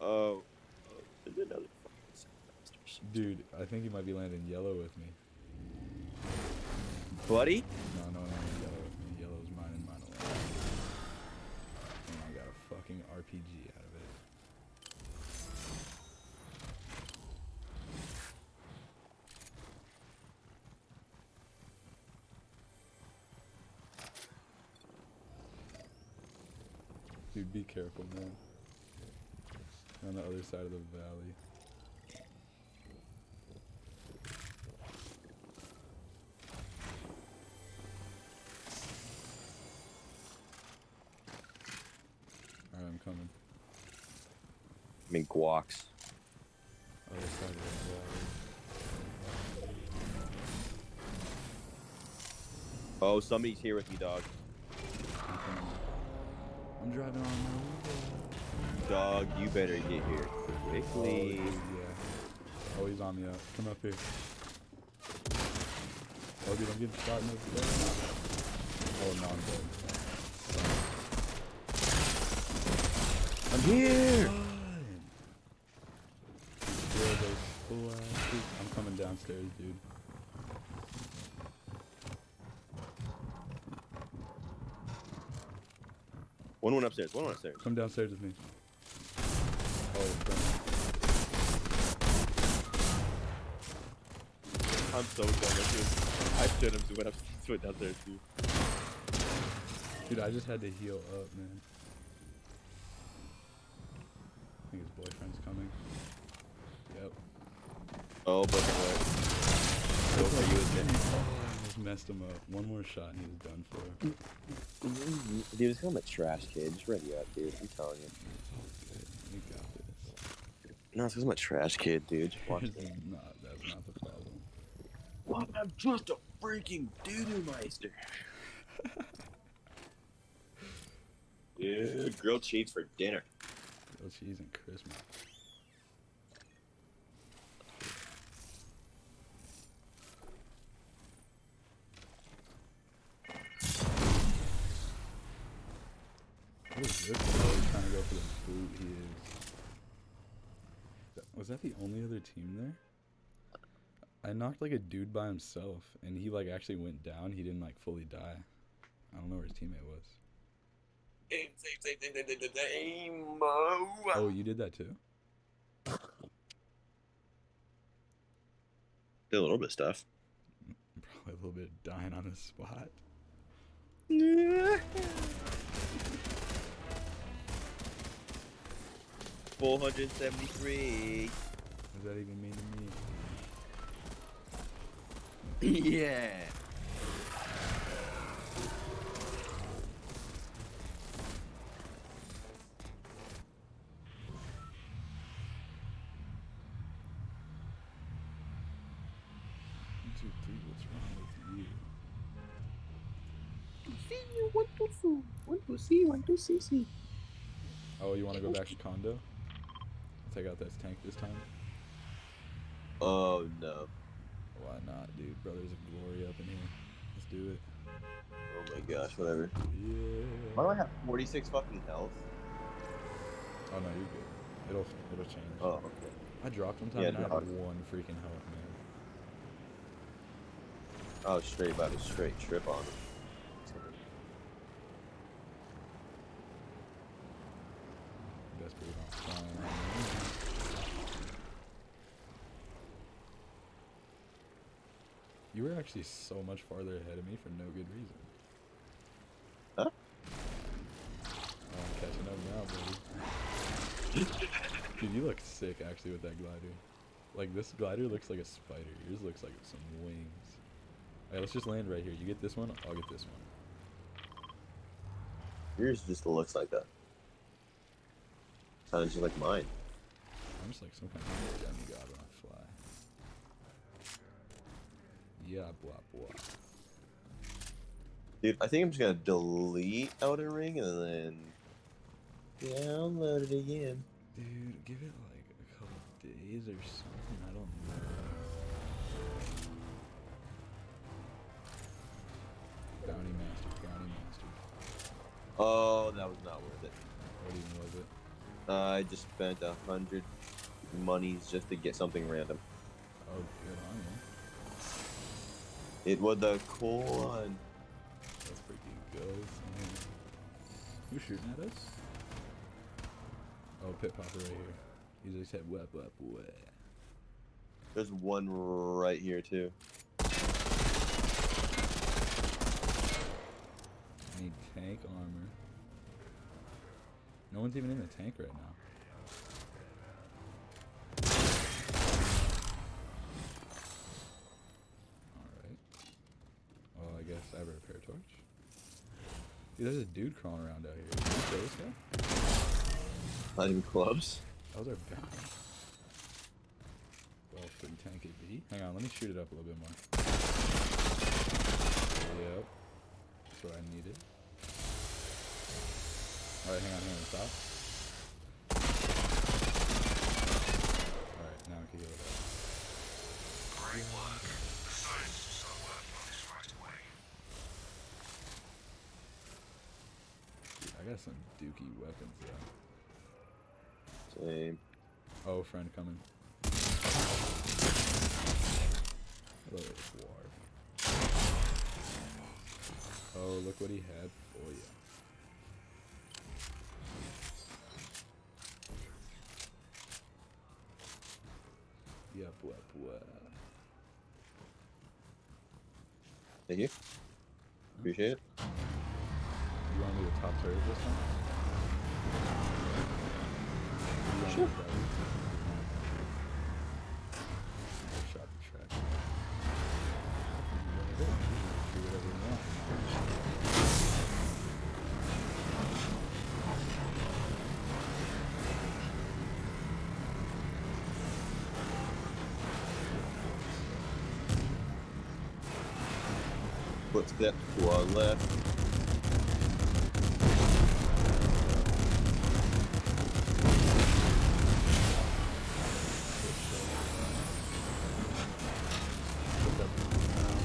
Oh, oh, there's another fucking son of a bastard. Dude, I think he might be landing yellow with me. buddy. No, no, no, yellow with me. Yellow's mine and mine alone. And I got a fucking RPG out of it. Dude, be careful, man. On the other side of the valley. Alright, I'm coming. I mean, guacs. Other side of the valley. Oh, somebody's here with you, dog. I'm. I'm driving on my Uber. Dog, you better get here Oh, quickly. yeah. Oh, he's on me up. Come up here. Oh, dude, I'm getting shot in the face. Oh, no, I'm dead. I'm here. Fine. Dude, those full ass dude. I'm coming downstairs, dude. One one upstairs. One one upstairs. Come downstairs with me. I'm so done with you. I should have went upstairs, went downstairs too. Dude, I just had to heal up, man. I think his boyfriend's coming. Yep. Oh, but leg. So are you with me? Just messed him up. One more shot and he was done for. Dude, it's kind of a trash kid. Just ready up, dude. I'm telling you. It's all good. We got this. No, it's because I'm a trash kid, dude. Just watch It's me. not, that's not the problem. Well, I'm just a freaking doo-doo meister. Dude, grilled cheese for dinner. Grilled cheese and Christmas. What is this boy trying to go for the boot he is? Was that the only other team there? I knocked like a dude by himself and he like actually went down. He didn't like fully die. I don't know where his teammate was. Oh, you did that too? Did a little bit of stuff. Probably a little bit of dying on the spot. Four hundred seventy-three. What does that even mean to me? See? Oh, you want to go back to condo? Take out this tank this time? Oh no. Why not, dude? Brothers of Glory up in here. Let's do it. Oh my gosh, whatever. Yeah. Why do I have forty-six fucking health? Oh no, you're good. It'll it'll change. Oh, okay. I dropped one time Yeah, and I had one freaking health, man. I was straight about to straight trip on him. You were actually so much farther ahead of me for no good reason. Huh? I'm catching up now, buddy. Dude, you look sick actually with that glider. Like this glider looks like a spider. Yours looks like some wings. Alright, let's just land right here. You get this one, I'll get this one. Yours just looks like that. Sounds just like mine. I'm just like some kind of demigod when I fly. Yeah, blah blah. Dude, I think I'm just gonna delete Elden Ring and then download it again. Dude, give it like a couple days or something. I don't know. Bounty master, bounty master. Oh, that was not worth it. What even was it? I just spent a hundred monies just to get something random. Oh, good. It was the cool one. Freaking. Who's shooting at us? Oh, pit popper right here. He just said, "Wep, wep, wep." There's one right here too. I need tank armor. No one's even in the tank right now. Alright. Well, I guess I have a repair torch. Dude, there's a dude crawling around out here. Did you kill this guy? Not even close. That was our bounty. Well, free tank it be. Hang on, let me shoot it up a little bit more. Yep. That's what I needed. Alright, hang on, hang on, stop. Alright, now I can heal it up. Great work. The scientists will start working on this right away. Dude, I got some dookie weapons though. Same. Oh, friend coming. Hello, dwarf. Oh, look what he had for you. Yep, wep, wep. Thank you. Appreciate it. You want me to top turret this time? Or you want Sure. Shot the track. Do whatever you want. Footstep to our left. Put that down.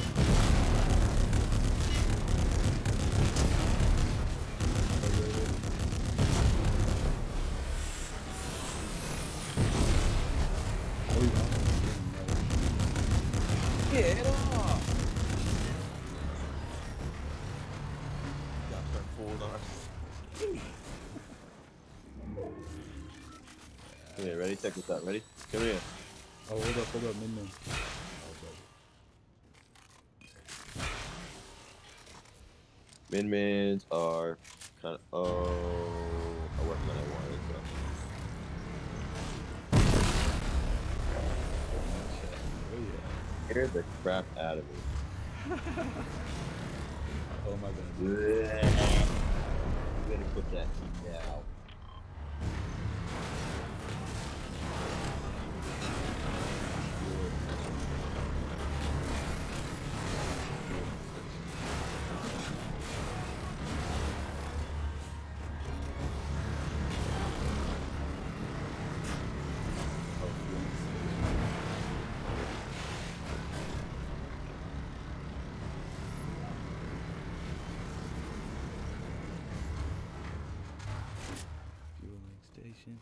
Are you ready? Oh, you want it? Get off! Got her full on. Okay, ready? Check this out. Ready? Come here. Oh, hold up, hold up, min min. Oh, Min mins are kind of. Oh, I wasn't what I wanted. Oh yeah. So. Scare the crap out of me. Oh my god. You gotta put that now. Oh, up. Dude,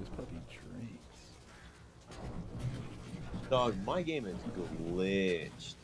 this puppy drinks. Dog, my game is glitched.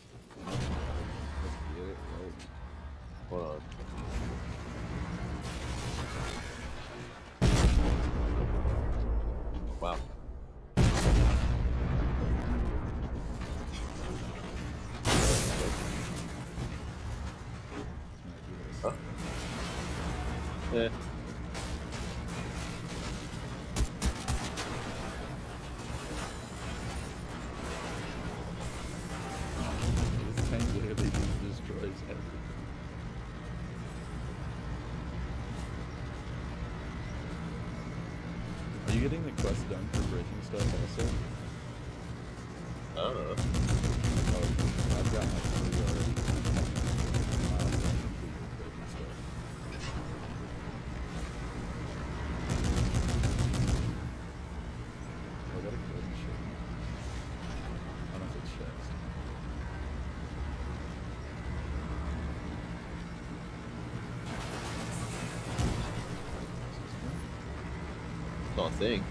Not thing.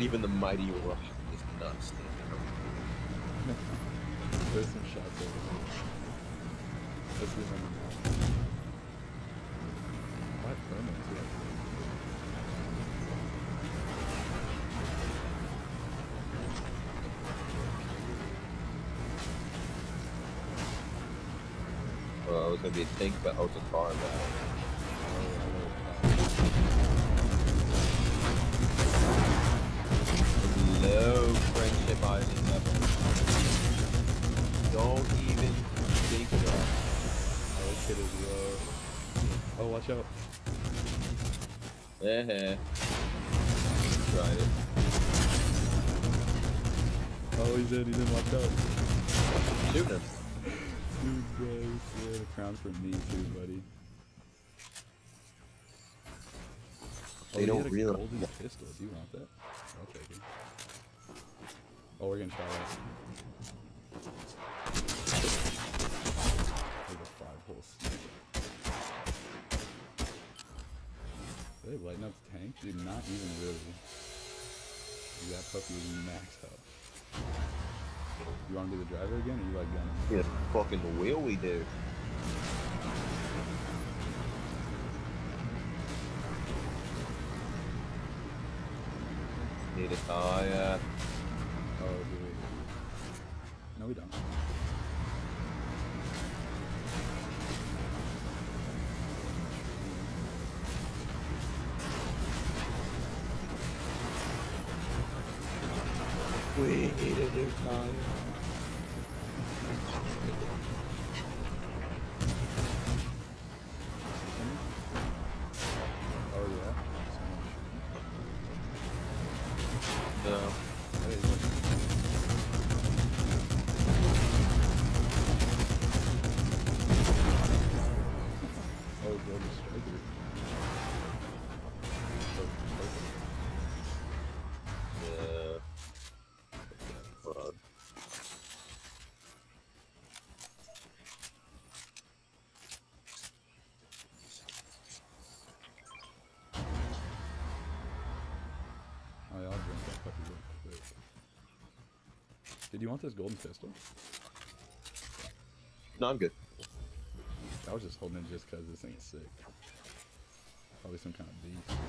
Even the mighty Well, I was gonna be a tank, but I was a car battle. Low friendship island level. Don't even think about it. Oh, kid is low. Oh, watch out. Eh Tried it. Oh, he's in, he's in, watch out. Shooting him. For me too, buddy. They oh, he don't had a realize- golden pistol. Do you want that? I'll take it. Oh, we're gonna try that. There's a five hole they lighten up the tank? Dude, not even really. Dude, that puppy is maxed out. You wanna be the driver again, or you like gunning? Yeah, fucking the wheel we do. Need a tire. Oh. oh no, we don't. Did you want this golden pistol? No, I'm good. I was just holding it just because this thing is sick. Probably some kind of beast.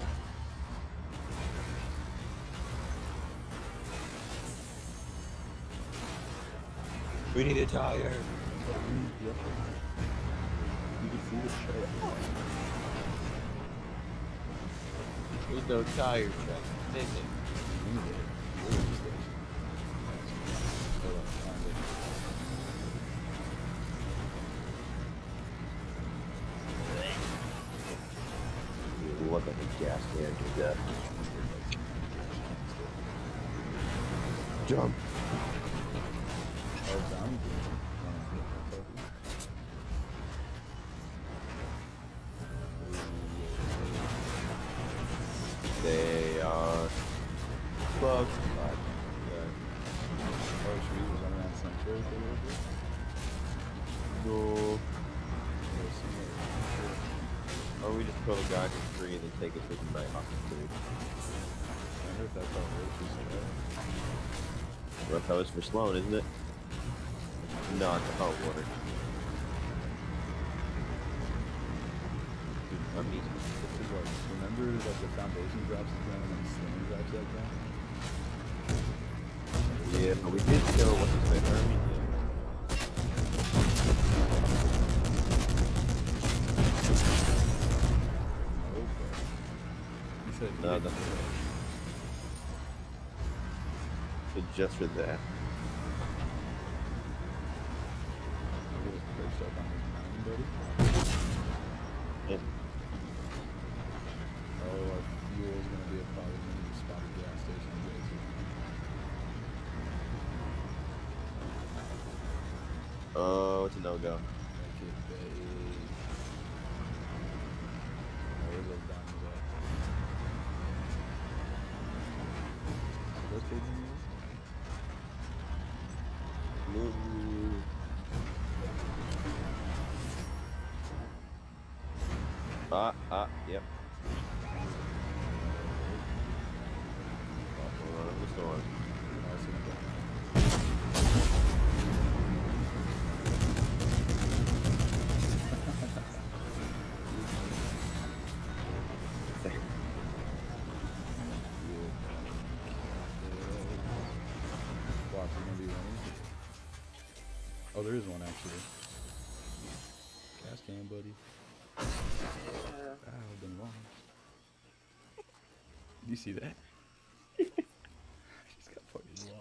We need a tire. Yep. You can see the shark. There's no tire track. Gas can to. Jump. That's how it's for Slone, isn't it? No, it's about water. What? Remember that the foundation drops again and slimming drops that? Yeah, but we did kill what's his name? Yeah. No, but said No, eat just for that. See that? He's got fucking.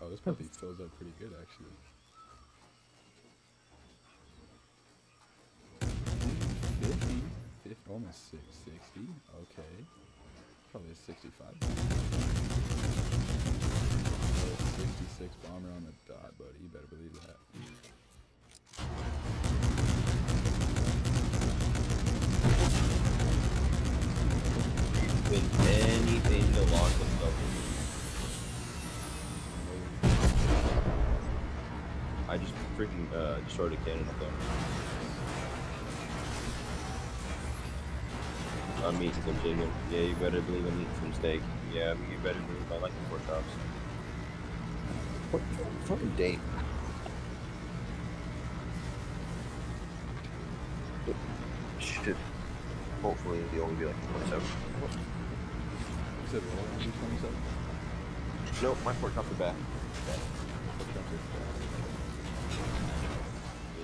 Oh, this puppy fills up pretty good actually. Almost six sixty. Okay, probably a sixty-five. 66 bomber on the dot, buddy. You better believe that. With anything to lock us up. I just freaking uh, destroyed a cannon up there. I'm eating some chicken. Yeah, you better believe I'm eating some steak. Yeah, you better believe I like the pork chops. What fucking date? Should hopefully it'll only be like 27. Said? Only twenty-seven. Nope, my pork chops are back.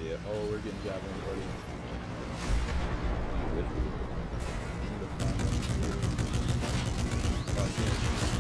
Yeah. Oh, we're getting javelin, buddy. We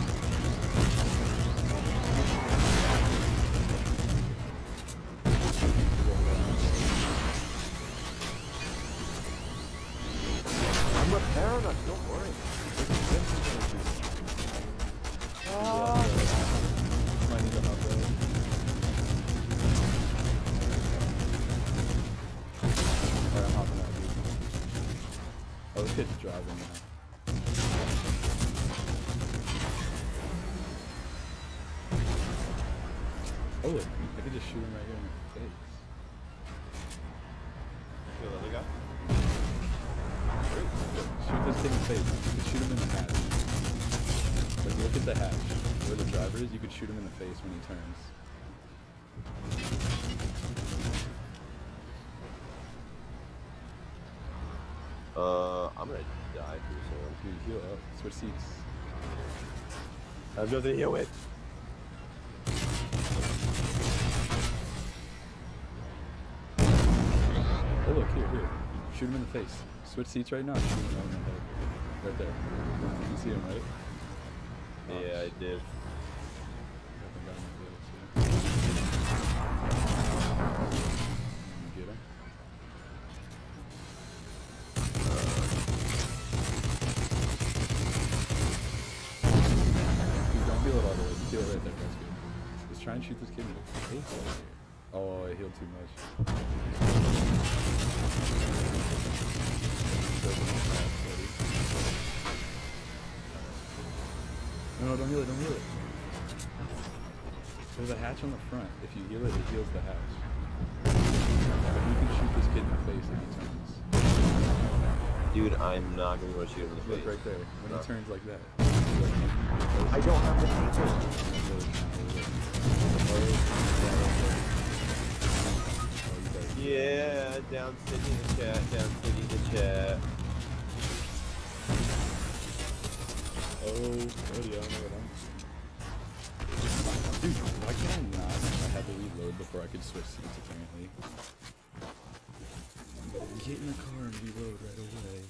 shoot him in the face when he turns. Uh, I'm gonna die pretty soon. Dude, heal up. Switch seats. I have nothing to heal with. Oh, look, here, here. Shoot him in the face. Switch seats right now. Shoot him right in the head. Right there. You see him, right? Yeah, I did. I healed too much. No, no, don't heal it, don't heal it. There's a hatch on the front. If you heal it, it heals the hatch. But you can shoot this kid in the face if he turns. Dude, I'm not gonna go shoot him in the Look right there. When No. he turns like that. I don't have the feature. Oh, you better Yeah, down city in the chat, down city in the chat. Oh, oh buddy, I don't know what I'm. Dude, why can't I not? I had to reload before I could switch seats apparently. Get in the car and reload right away.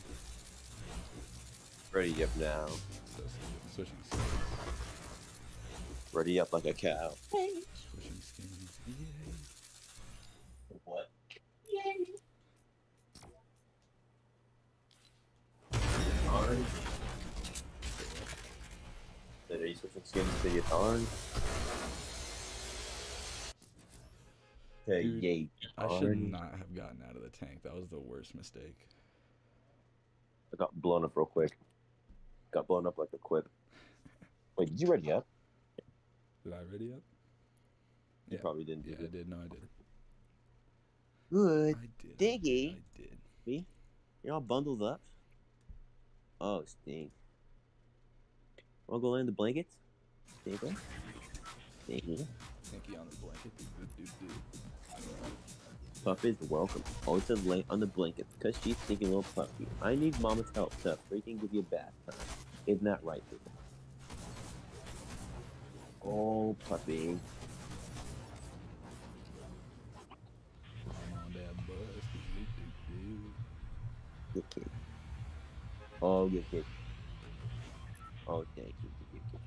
Ready up now. So. Switching seats. Ready up like a cow. Switching skins. Yay. What? Orange. Are you switching skins to your orange? Okay, Dude, yay. I should not have gotten out of the tank. That was the worst mistake. I got blown up real quick. Got blown up like a quip. Wait, did you ready up? Did I ready up? You Yeah. probably didn't. Yeah, did I did. No, I did. Good. I did. Diggy. I did. See? You're all bundled up. Oh, stink. Wanna go lay in the blankets? Stinky. Stinky. Pinky on the blanket. Do, do, do. Puppy is welcome. Always to lay on the blanket because she's stinky little puppy. I need mama's help to freaking give you a bath time. Isn't that right, people? Oh, puppy. I'm on that bus. Do, do, do. Good kid. Oh, kid. Oh, thank you. Good kid.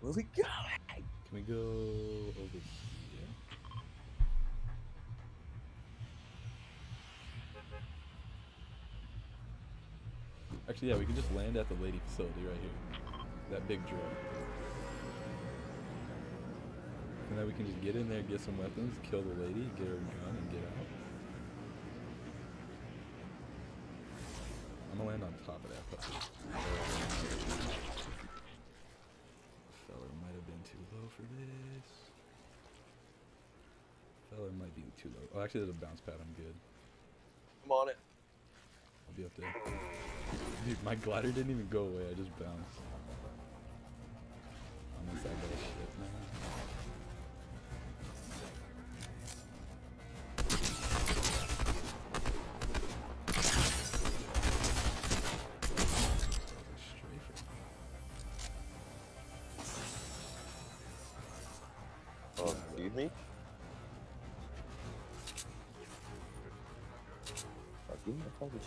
Where we go? Can we go over here? Actually, yeah, we can just land at the lady facility right here. That big drill. And then we can just get in there, get some weapons, kill the lady, get her gun, and get out. I'm gonna land on top of that puppy. Feller might have been too low for this. Feller might be too low. Oh, actually, there's a bounce pad. I'm good. I'm on it. I'll be up there. Dude, my glider didn't even go away. I just bounced. I'm inside that shit now.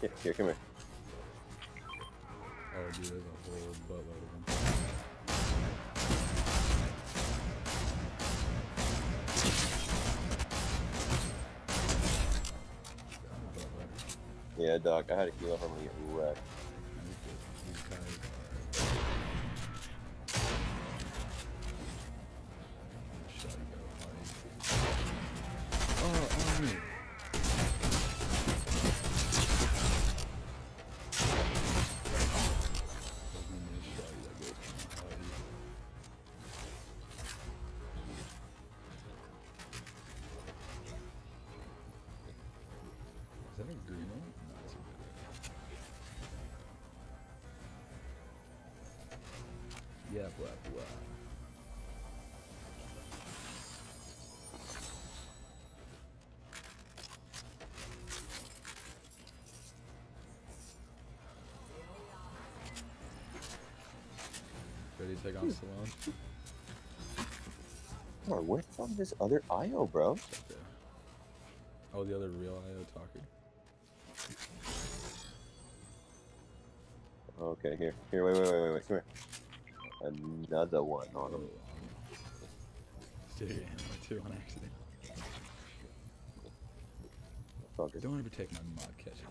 Me a fucking shit. Here, come here. Oh, dude, there's a whole buttload of them. Yeah, Doc, I had a heal gonna get wrecked. On, where the fuck is this other IO, bro? Oh, the other real IO talker. Okay, here. Here, wait, wait, wait, wait, wait. Come here. Another one on him. Ammo too on accident. Fucker. Don't ever take my mod catching.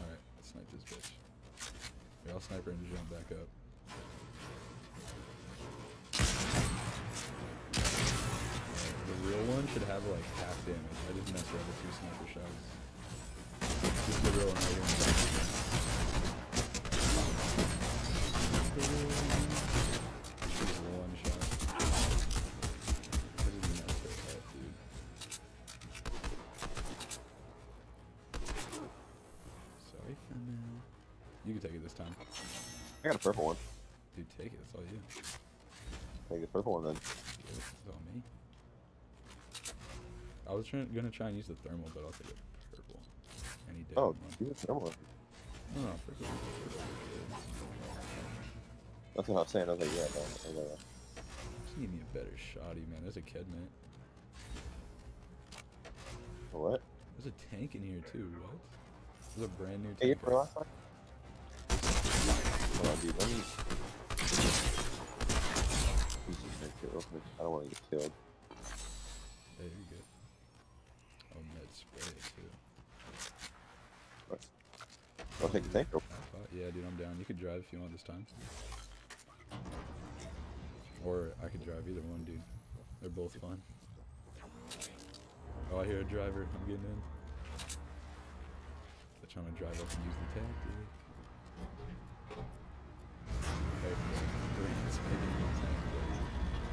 Alright, let's snipe this bitch. Here, I'll sniper and jump back up. Should have like half damage. I just messed up with two sniper shots. Just the real one right here. Just one shot. I just messed her up, dude. Sorry for now. You can take it this time. I got a purple one. Dude, take it. That's all you. Take the purple one then. It's all me. I was trying, gonna try and use the thermal, but I'll take a purple. Any day. Oh, you have thermal. No, no, purple. That's what I was saying. I was like, yeah, no, I know that. good. Just need me a better shoddy, man. There's a kid, man. What? There's a tank in here too. What? There's a brand new tank. last time? Hold on, dude. Let me. Use this thing real quick. I don't want to get killed. There you go. Oh, med spray too. I'll take the tank. Uh, yeah, dude, I'm down. You could drive if you want this time. Or I could drive either one, dude. They're both fun. Oh, I hear a driver. I'm getting in. They're trying to drive up and use the tank, dude.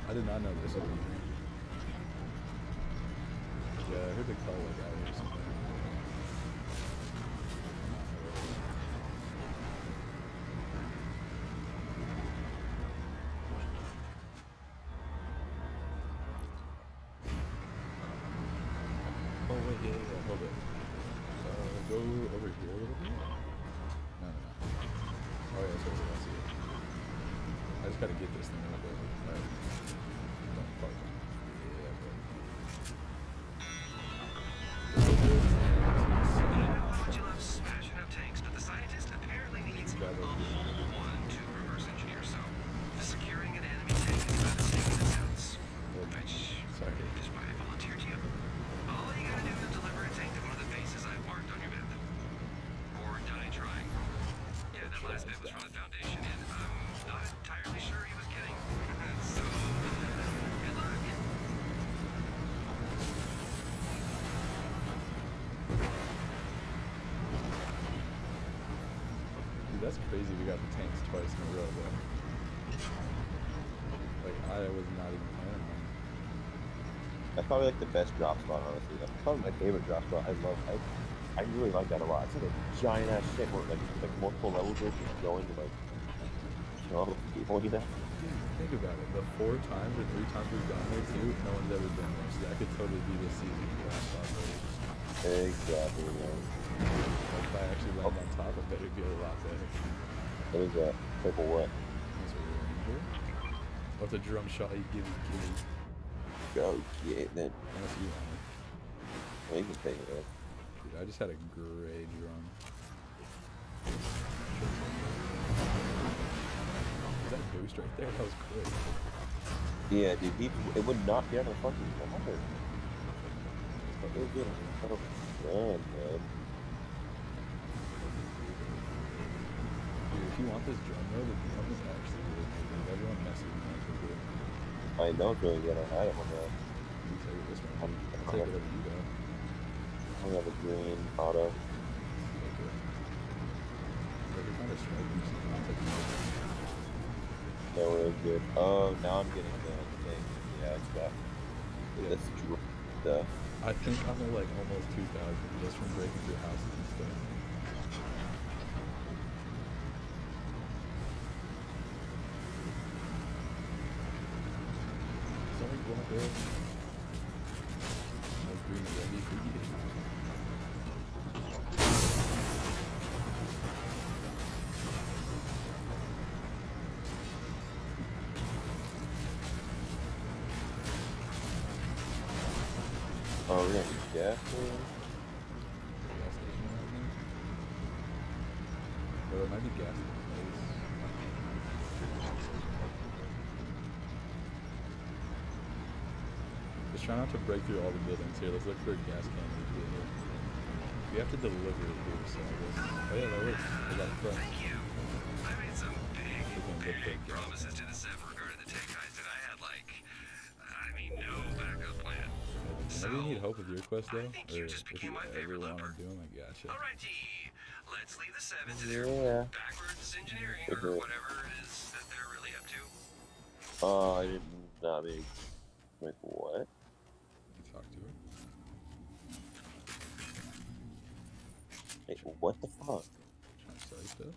I did not know this. Yeah, I heard the like out that's crazy. We got the tanks twice in a row, bro. Like I was not even planning on. That's probably like the best drop spot, honestly. That's probably my favorite drop spot. I love. I, I really like that a lot. It's like a giant ass shit where like like multiple levels where you can go into like kill all the people. You know. Dude, think about it. The four times or three times we've gone there too, no one's ever been there. So that could totally be the season spot. Exactly. Man. If I actually land on top, I bet it'd be a lot better. What is that? Purple what? That's what we're in here. What's a drum shot you give me? Give. Go get it. Then Unless you want it. well, you can take it. Man. Dude, I just had a great drum. Is that boost right there? That was quick. Yeah, dude. He it would not get on the fucking water. But it was good. Oh, man, man. If you want this drum though, the drum is actually really good. Everyone messes with it. It's good. I know really good. I had it one day. You take this one. I'm- I'll take whatever you got. I have a green auto. But if you find a stripe and something, I'll take it. That was good. Oh, now I'm getting the thing. Yeah, it's got Yeah. this dr- the I think I'm at like almost 2,000 just from breaking through houses and stuff. Sorry, try not to break through all the buildings here. Let's look for a gas can. We have to deliver it here, so I guess. Oh yeah, that works. I got it front. Thank you. I made some big, We can look for a big promises to the Sev regarding the tank heist, and I had like, I mean, no backup plan. Whenever you need help with your quest I though, think you just if you became my ever favorite want to lover. do them, I gotcha. Alrighty, let's leave the Seven to their Yeah. backwards engineering or whatever it is that they're really up to. Oh, I did not make. Like what? You talk to her. Hey, what the fuck? Trying to sell stuff.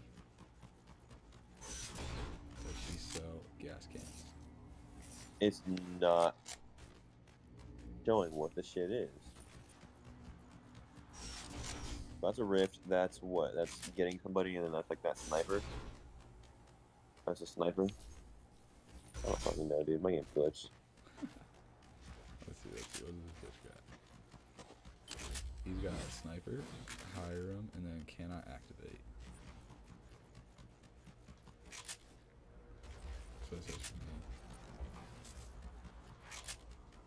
Does she sell gas cans? It's not showing what the shit is. That's a rift. That's what? That's getting somebody, and then that's like that sniper. That's a sniper. I don't fucking know, dude. My game glitched. Let's see, let's see. What does this bitch got? He's got a sniper, hire him, and then cannot activate. It says for me.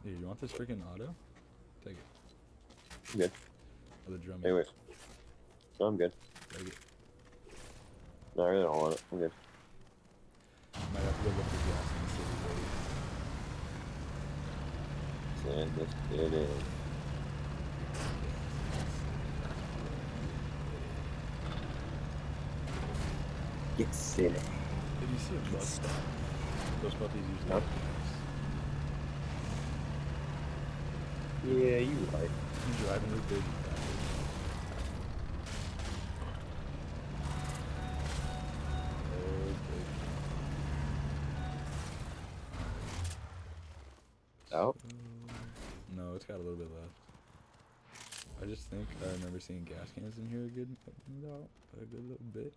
Dude, you want this freaking auto? Take it. I'm good. Or the drum. Anyways. No, I'm good. Take it. No, I really don't want it. I'm good. Might have to go look for gas in the city, buddy. Send this in. Get silly. Did you see a bus stop? Those usually Huh? have gas. Yeah, you right. He's driving his baby. Oh. Out? No, it's got a little bit left. I just think uh, I remember seeing gas cans in here a good a good little bit.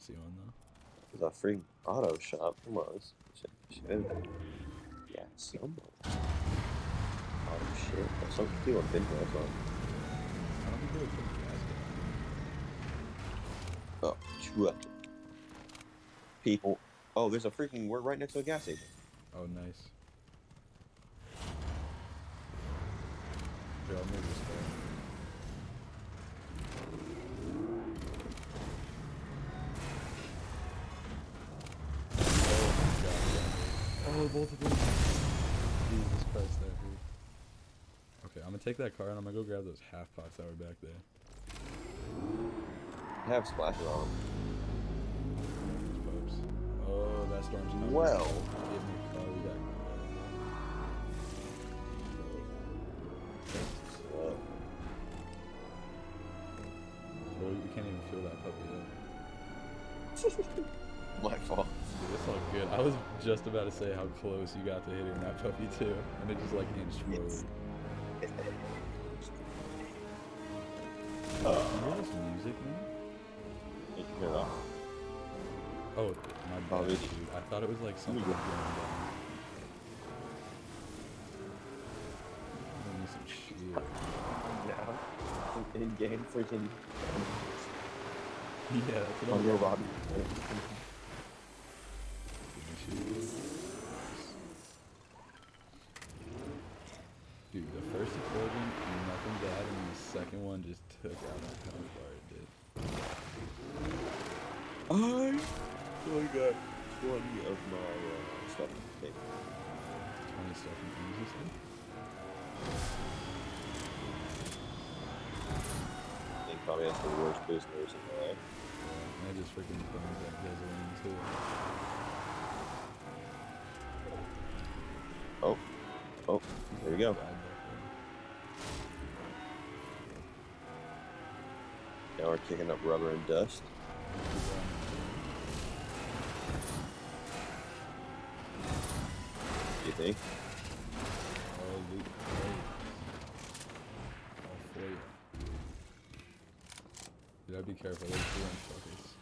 See one though. There's a free auto shop. Come on. Shit. shit. Yeah, someone. Oh shit. There's some people have been here. That's all. I don't think they would put gas cans. Oh, truck. People. Oh, there's a freaking. We're right next to a gas station. Oh, nice. Here, I'll move this way. Oh, both of them. Jesus Christ, that hurt. Okay, I'm gonna take that car and I'm gonna go grab those half pots that were back there. They have splashes on them. Oh, that storm's coming. Well. Give me a car, we. Bro, oh. you can't even feel that puppy up. my fault. It's all good. I was just about to say how close you got to hitting that puppy too, and it just like inched forward. Uh, You hear this music, man? you can hear that. Oh, my Oh, really? dude. I thought it was like something going down. Some shit. Now, in game freaking. Yeah, that's what I'm Robbie. Freaking burned that gasoline too. Oh, oh, there we go. Now we're kicking up rubber and dust. You think? Oh, loot crate. All for you. Dude, I'd be careful. There's two fuckers.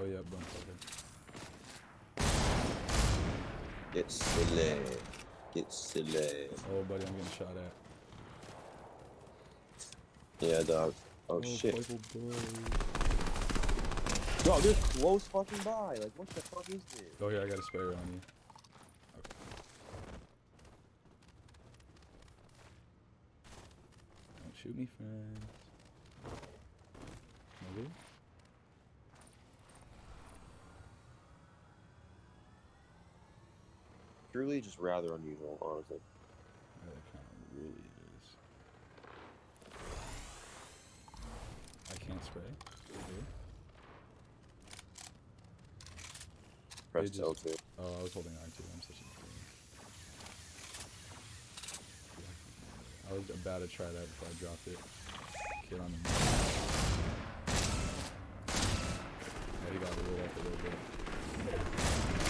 Oh, yeah, bumfucker. Get silly. Get silly. Oh, buddy, I'm getting shot at. Yeah, dog. Oh, oh shit. purple boy. Dog, they're close fucking by. Like, what the fuck is this? Oh, here, I got a spare on you. Okay. Don't shoot me, friends. No Truly just rather unusual, honestly. It kind of really is. I can't spray. Press just- L2. Oh, I was holding R2. I'm such a fool. I was about to try that before I dropped it. Get on the. Yeah, he got lit up a little bit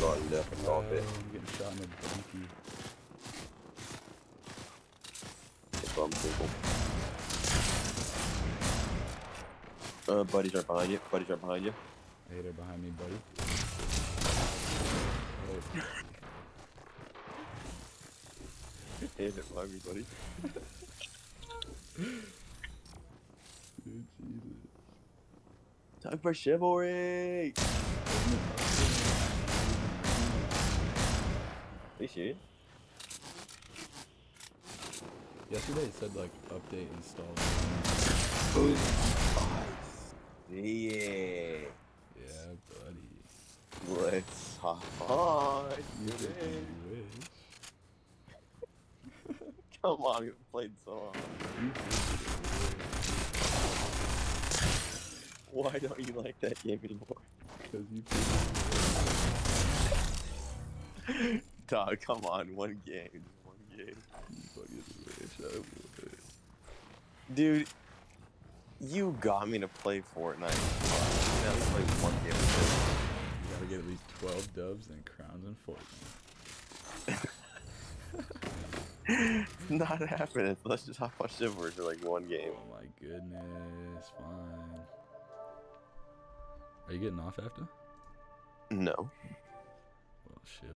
starting to come off it. I'm getting shot in the donkey. Bum people. Uh, buddies are behind you. Buddies are behind you. Hey, they're behind me, buddy. Oh. hey, they're behind me, buddy. Jesus. Time for chivalry! They shoot. Yesterday it said like update installed. Yeah. Yeah, buddy. Let's hop on. You Get did in. you wish. Come on, we played so long. Why don't you like that game anymore? because you Dog, come on, one game. One game. you fucking wish I would. Dude, you got me to play Fortnite. Now we play one game. You gotta get at least 12 dubs and crowns and Fortnite. Not happening. Let's just hop on Chivalry for like one game. Oh my goodness, fine. Are you getting off after? No. Well, shit.